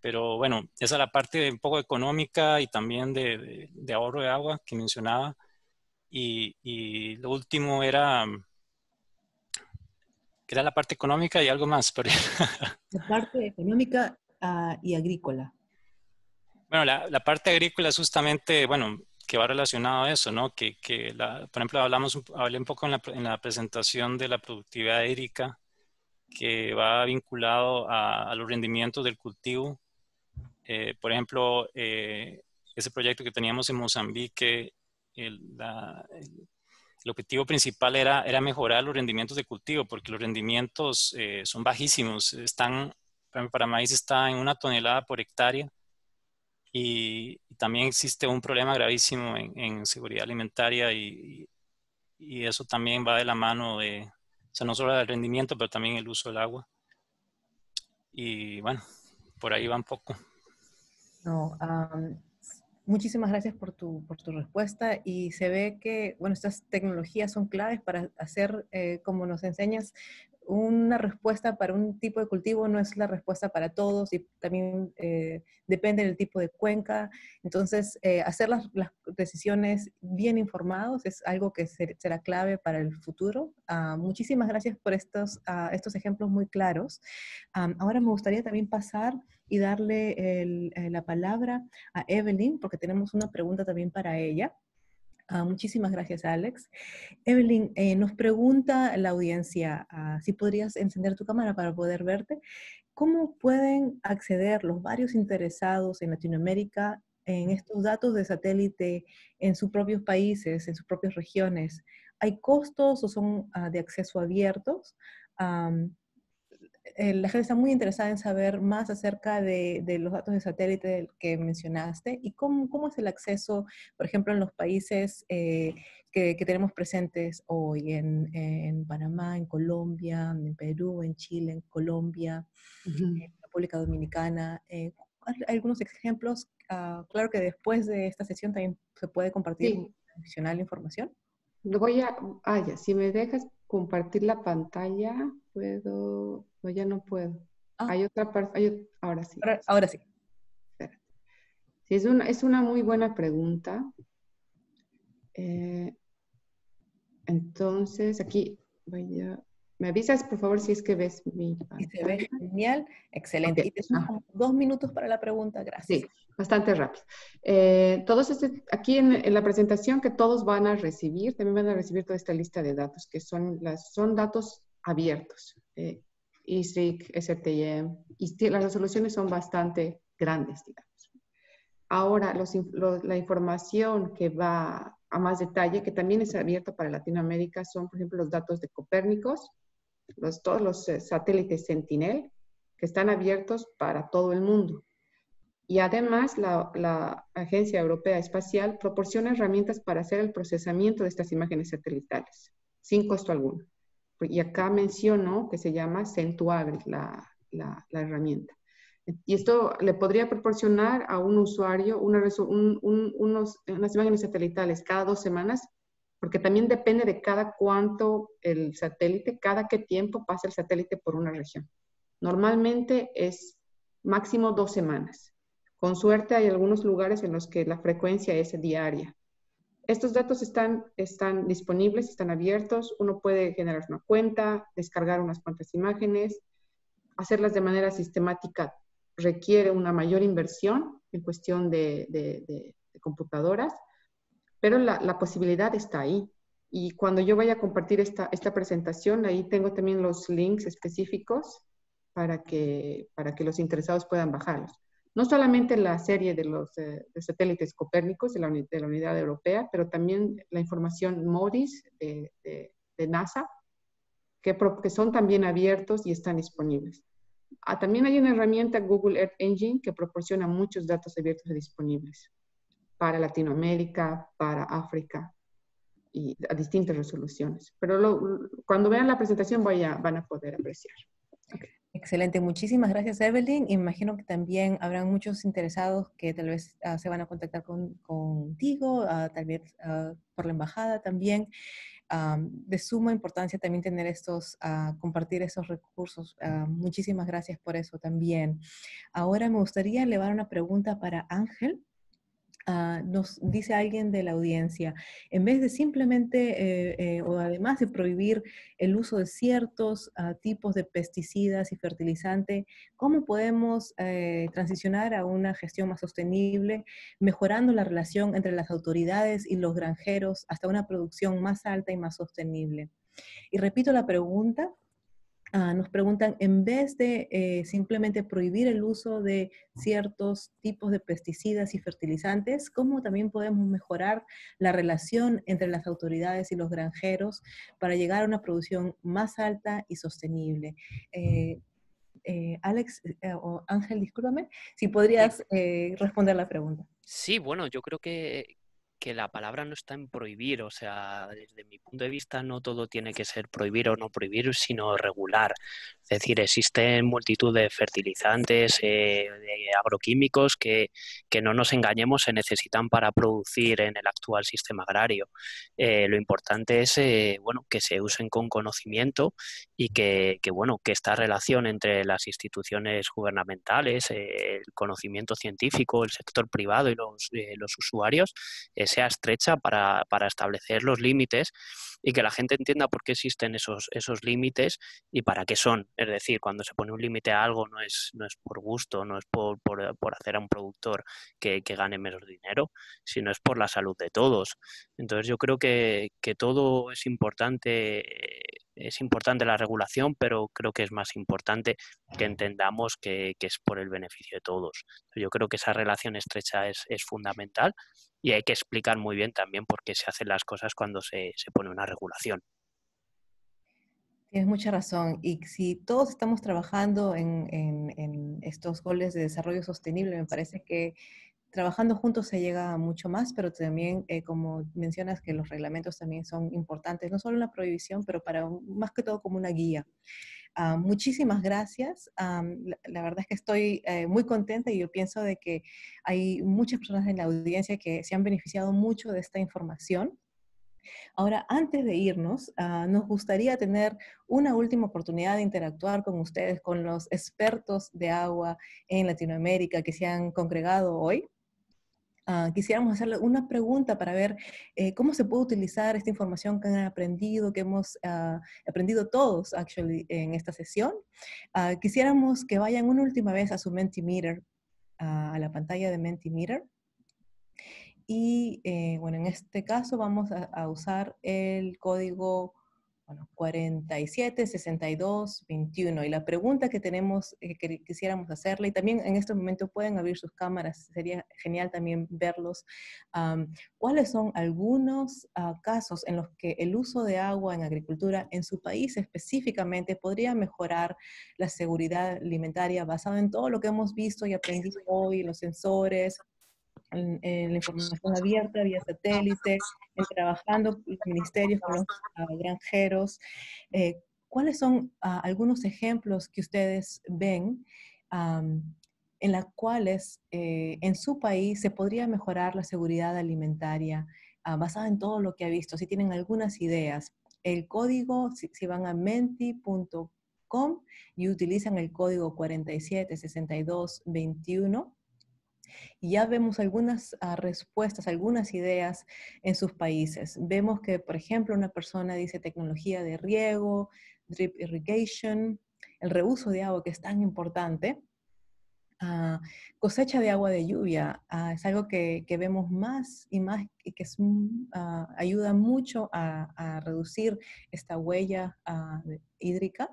Pero bueno, esa es la parte un poco económica y también de, ahorro de agua que mencionaba. Y, lo último era, era la parte económica y algo más. la parte económica ah, y agrícola. Bueno, la, parte agrícola es justamente, bueno, que va relacionado a eso, ¿no? Que, por ejemplo, hablamos, hablé un poco en la, en la presentación de la productividad hídrica que va vinculado a, los rendimientos del cultivo. Eh, por ejemplo, eh, ese proyecto que teníamos en Mozambique, el, objetivo principal era, era mejorar los rendimientos de cultivo, porque los rendimientos eh, son bajísimos. Están, para maíz está en una tonelada por hectárea y, también existe un problema gravísimo en, seguridad alimentaria y, y, eso también va de la mano de, o sea, no solo del rendimiento, pero también el uso del agua. Y bueno, por ahí va un poco. No, muchísimas gracias por tu, por tu respuesta y se ve que, bueno, estas tecnologías son claves para hacer, eh, como nos enseñas, una respuesta para un tipo de cultivo no es la respuesta para todos y también eh, depende del tipo de cuenca. Entonces, eh, hacer las, decisiones bien informados es algo que será clave para el futuro. Ah, muchísimas gracias por estos, ah, estos ejemplos muy claros. ahora me gustaría también pasar y darle eh, la palabra a Evelyn, porque tenemos una pregunta también para ella. Ah, muchísimas gracias, Alex. Evelyn, eh, nos pregunta la audiencia ah, si podrías encender tu cámara para poder verte. ¿Cómo pueden acceder los varios interesados en Latinoamérica en estos datos de satélite en sus propios países, en sus propias regiones? ¿Hay costos o son ah, de acceso abiertos? Eh, la gente está muy interesada en saber más acerca de, los datos de satélite que mencionaste y cómo, cómo, es el acceso, por ejemplo, en los países eh, que, tenemos presentes hoy, en, en, Panamá, en Colombia, en Perú, en Chile, en Colombia, en República Dominicana. Eh, algunos ejemplos. Ah, claro que después de esta sesión también se puede compartir adicional información. Voy a, ah, ya, si me dejas compartir la pantalla, puedo, no, ya no puedo. Ah. Hay otra parte, ahora sí. Ahora, sí. Sí, es una, es una muy buena pregunta. Eh, entonces, aquí voy a, me avisas, por favor, si es que ves mi pantalla. se ve genial, excelente. Y te sumo dos minutos para la pregunta, gracias. Sí, bastante rápido. Eh, todos este, aquí en, la presentación que todos van a recibir, también van a recibir toda esta lista de datos, que son, las, son datos abiertos. Eh, ISRIC, SRTM, y las resoluciones son bastante grandes, digamos. Ahora, la información que va a más detalle, que también es abierta para Latinoamérica, son, por ejemplo, los datos de Copérnicos, los, todos los eh, satélites Sentinel, que están abiertos para todo el mundo. Y además, la, Agencia Europea Espacial proporciona herramientas para hacer el procesamiento de estas imágenes satelitales, sin costo alguno. Y acá menciono que se llama Centuagri, la, la, herramienta. Y esto le podría proporcionar a un usuario una, un, unas imágenes satelitales cada dos semanas porque también depende de cada cuánto el satélite, cada qué tiempo pasa el satélite por una región. Normalmente es máximo dos semanas. Con suerte hay algunos lugares en los que la frecuencia es diaria. Estos datos están, están disponibles, están abiertos, uno puede generar una cuenta, descargar unas cuantas imágenes, hacerlas de manera sistemática requiere una mayor inversión en cuestión de, computadoras, pero la, posibilidad está ahí. Y cuando yo vaya a compartir esta, esta presentación, ahí tengo también los links específicos para que, para que los interesados puedan bajarlos. No solamente la serie de los eh, satélites copérnicos de la, de la, unidad europea, pero también la información MODIS de, de, NASA, que, que, son también abiertos y están disponibles. Ah, también hay una herramienta Google Earth Engine que proporciona muchos datos abiertos y disponibles para Latinoamérica, para África y a distintas resoluciones. Pero cuando vean la presentación van a poder apreciar. Excelente, muchísimas gracias Evelyn. Imagino que también habrán muchos interesados que tal vez ah, se van a contactar contigo, uh, tal vez ah, por la embajada también. de suma importancia también tener estos, compartir esos recursos. muchísimas gracias por eso también. Ahora me gustaría elevar una pregunta para Ángel. Ah, nos dice alguien de la audiencia, en vez de simplemente eh, eh, o además de prohibir el uso de ciertos ah, tipos de pesticidas y fertilizante, ¿cómo podemos eh, transicionar a una gestión más sostenible, mejorando la relación entre las autoridades y los granjeros hasta una producción más alta y más sostenible? Y repito la pregunta, Ah, nos preguntan, en vez de eh, simplemente prohibir el uso de ciertos tipos de pesticidas y fertilizantes, ¿cómo también podemos mejorar la relación entre las autoridades y los granjeros para llegar a una producción más alta y sostenible? Eh, eh, Alex o Ángel, discúlpame, si podrías responder la pregunta. Sí, bueno, yo creo que, que la palabra no está en prohibir, o sea, desde mi punto de vista no todo tiene que ser prohibir o no prohibir, sino regular. Es decir, existen multitud de fertilizantes, eh, de agroquímicos que, que, no nos engañemos, se necesitan para producir en el actual sistema agrario. Eh, lo importante es eh, bueno, que se usen con conocimiento y que, que, bueno, que esta relación entre las instituciones gubernamentales, el conocimiento científico, el sector privado y los, los usuarios sea estrecha para, para establecer los límites y que la gente entienda por qué existen esos, esos límites y para qué son. Es decir, cuando se pone un límite a algo no es, no es por gusto, no es por, por, por hacer a un productor que, que, gane menos dinero, sino es por la salud de todos. Entonces yo creo que, que todo es importante es importante la regulación, pero creo que es más importante que entendamos que, que, es por el beneficio de todos. Yo creo que esa relación estrecha es, es fundamental y hay que explicar muy bien también por qué se hacen las cosas cuando se, se pone una regulación. Tienes mucha razón. Y si todos estamos trabajando en, en, en, estos goles de desarrollo sostenible, me parece que trabajando juntos se llega mucho más, pero también, eh, como mencionas, que los reglamentos también son importantes, no solo una prohibición, pero para más que todo como una guía. Uh, muchísimas gracias. Um, la, la, verdad es que estoy eh, muy contenta y yo pienso de que hay muchas personas en la audiencia que se han beneficiado mucho de esta información. Ahora, antes de irnos, uh, nos gustaría tener una última oportunidad de interactuar con ustedes, con los expertos de agua en Latinoamérica que se han congregado hoy. Uh, quisiéramos hacerle una pregunta para ver eh, cómo se puede utilizar esta información que han aprendido, que hemos uh, aprendido todos, actually, en esta sesión. Uh, quisiéramos que vayan una última vez a su Mentimeter, a la pantalla de Mentimeter. Y, eh, bueno, en este caso vamos a usar el código bueno, 47, 62, 21. Y la pregunta que tenemos, eh, que quisiéramos hacerle, y también en este momento pueden abrir sus cámaras, sería genial también verlos, ¿cuáles son algunos uh, casos en los que el uso de agua en agricultura en su país específicamente podría mejorar la seguridad alimentaria basado en todo lo que hemos visto y aprendido hoy, los sensores, en, en, la información abierta vía satélite, en trabajando los ministerios con los uh, granjeros. Eh, ¿Cuáles son uh, algunos ejemplos que ustedes ven en los cuales eh, en su país se podría mejorar la seguridad alimentaria uh, basada en todo lo que ha visto? Si tienen algunas ideas, el código, si van a menti.com y utilizan el código 476221, y ya vemos algunas uh, respuestas, algunas ideas en sus países. Vemos que, por ejemplo, una persona dice tecnología de riego, drip irrigation, el reuso de agua que es tan importante. Uh, cosecha de agua de lluvia uh, es algo que, que, vemos más y más y que es, ayuda mucho a, reducir esta huella hídrica.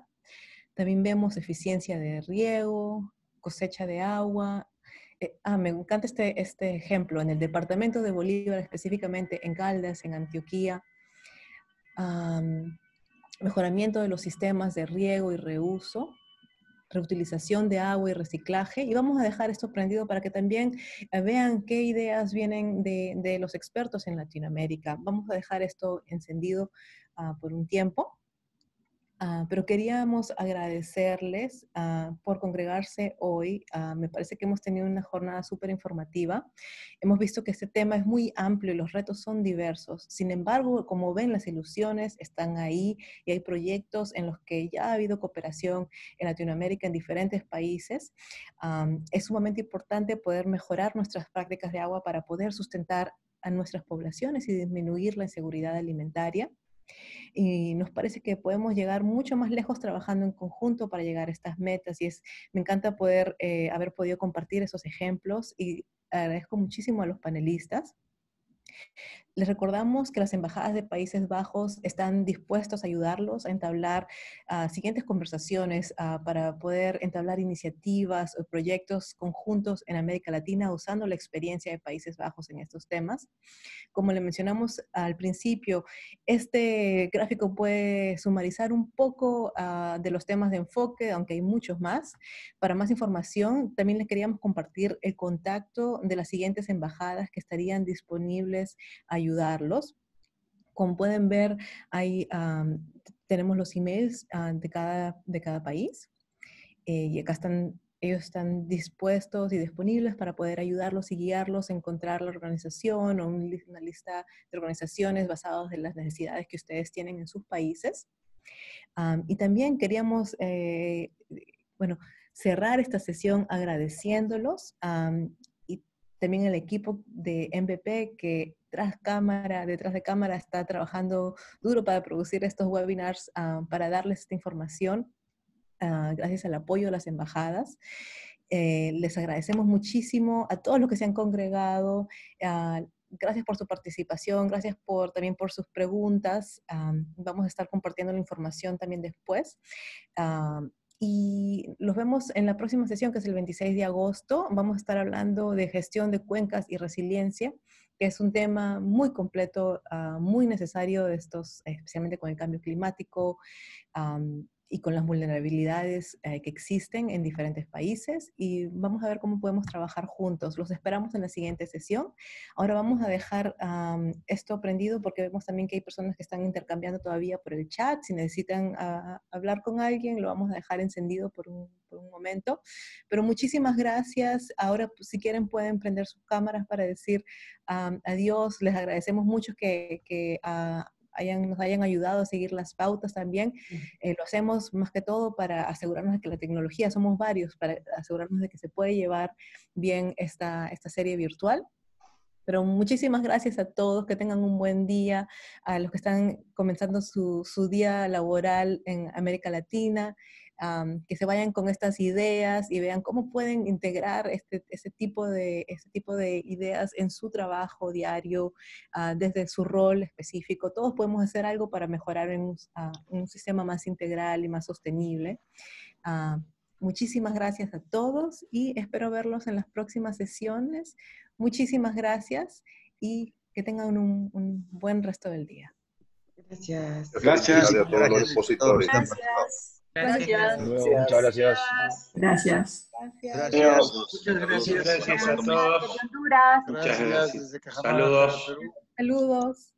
También vemos eficiencia de riego, cosecha de agua, eh, ah, me encanta este, este ejemplo. En el departamento de Bolívar, específicamente en Caldas, en Antioquía, mejoramiento de los sistemas de riego y reuso, reutilización de agua y reciclaje. Y vamos a dejar esto prendido para que también eh, vean qué ideas vienen de, de, los expertos en Latinoamérica. Vamos a dejar esto encendido uh, por un tiempo. Uh, pero queríamos agradecerles uh, por congregarse hoy. Uh, me parece que hemos tenido una jornada súper informativa. Hemos visto que este tema es muy amplio y los retos son diversos. Sin embargo, como ven, las ilusiones están ahí y hay proyectos en los que ya ha habido cooperación en Latinoamérica, en diferentes países. Es sumamente importante poder mejorar nuestras prácticas de agua para poder sustentar a nuestras poblaciones y disminuir la inseguridad alimentaria y nos parece que podemos llegar mucho más lejos trabajando en conjunto para llegar a estas metas y es, me encanta poder eh, haber podido compartir esos ejemplos y agradezco muchísimo a los panelistas. Les recordamos que las embajadas de Países Bajos están dispuestos a ayudarlos a entablar uh, siguientes conversaciones uh, para poder entablar iniciativas o proyectos conjuntos en América Latina usando la experiencia de Países Bajos en estos temas. Como le mencionamos al principio, este gráfico puede sumarizar un poco uh, de los temas de enfoque, aunque hay muchos más. Para más información, también les queríamos compartir el contacto de las siguientes embajadas que estarían disponibles a ayudarlos. Como pueden ver, ahí um, tenemos los emails uh, de, cada, de cada país eh, y acá están, ellos están dispuestos y disponibles para poder ayudarlos y guiarlos a encontrar la organización o un, una lista de organizaciones basadas en las necesidades que ustedes tienen en sus países. Um, y también queríamos, eh, bueno, cerrar esta sesión agradeciéndolos um, y también el equipo de MVP que tras cámara, detrás de cámara está trabajando duro para producir estos webinars, uh, para darles esta información, uh, gracias al apoyo de las embajadas. Eh, les agradecemos muchísimo a todos los que se han congregado. Uh, gracias por su participación, gracias por, también por sus preguntas. Um, vamos a estar compartiendo la información también después. Y los vemos en la próxima sesión, que es el 26 de agosto. Vamos a estar hablando de gestión de cuencas y resiliencia, que es un tema muy completo, uh, muy necesario estos, especialmente con el cambio climático, y con las vulnerabilidades eh, que existen en diferentes países y vamos a ver cómo podemos trabajar juntos. Los esperamos en la siguiente sesión. Ahora vamos a dejar um, esto aprendido porque vemos también que hay personas que están intercambiando todavía por el chat. Si necesitan uh, hablar con alguien, lo vamos a dejar encendido por un, por un momento. Pero muchísimas gracias. Ahora, pues, si quieren, pueden prender sus cámaras para decir um, adiós. Les agradecemos mucho que... que uh, hayan, nos hayan ayudado a seguir las pautas también. Eh, lo hacemos más que todo para asegurarnos de que la tecnología, somos varios, para asegurarnos de que se puede llevar bien esta, esta serie virtual. Pero muchísimas gracias a todos, que tengan un buen día, a los que están comenzando su, su día laboral en América Latina um, que se vayan con estas ideas y vean cómo pueden integrar este, ese, tipo de, este tipo de ideas en su trabajo diario, uh, desde su rol específico. Todos podemos hacer algo para mejorar en un, uh, un sistema más integral y más sostenible. Uh, muchísimas gracias a todos y espero verlos en las próximas sesiones. Muchísimas gracias y que tengan un, un buen resto del día. Gracias. Gracias a todos los expositores. Gracias. Gracias. Muchas gracias. Gracias. Gracias. Muchas gracias. Gracias a todos. Muchas gracias. Saludos. Saludos.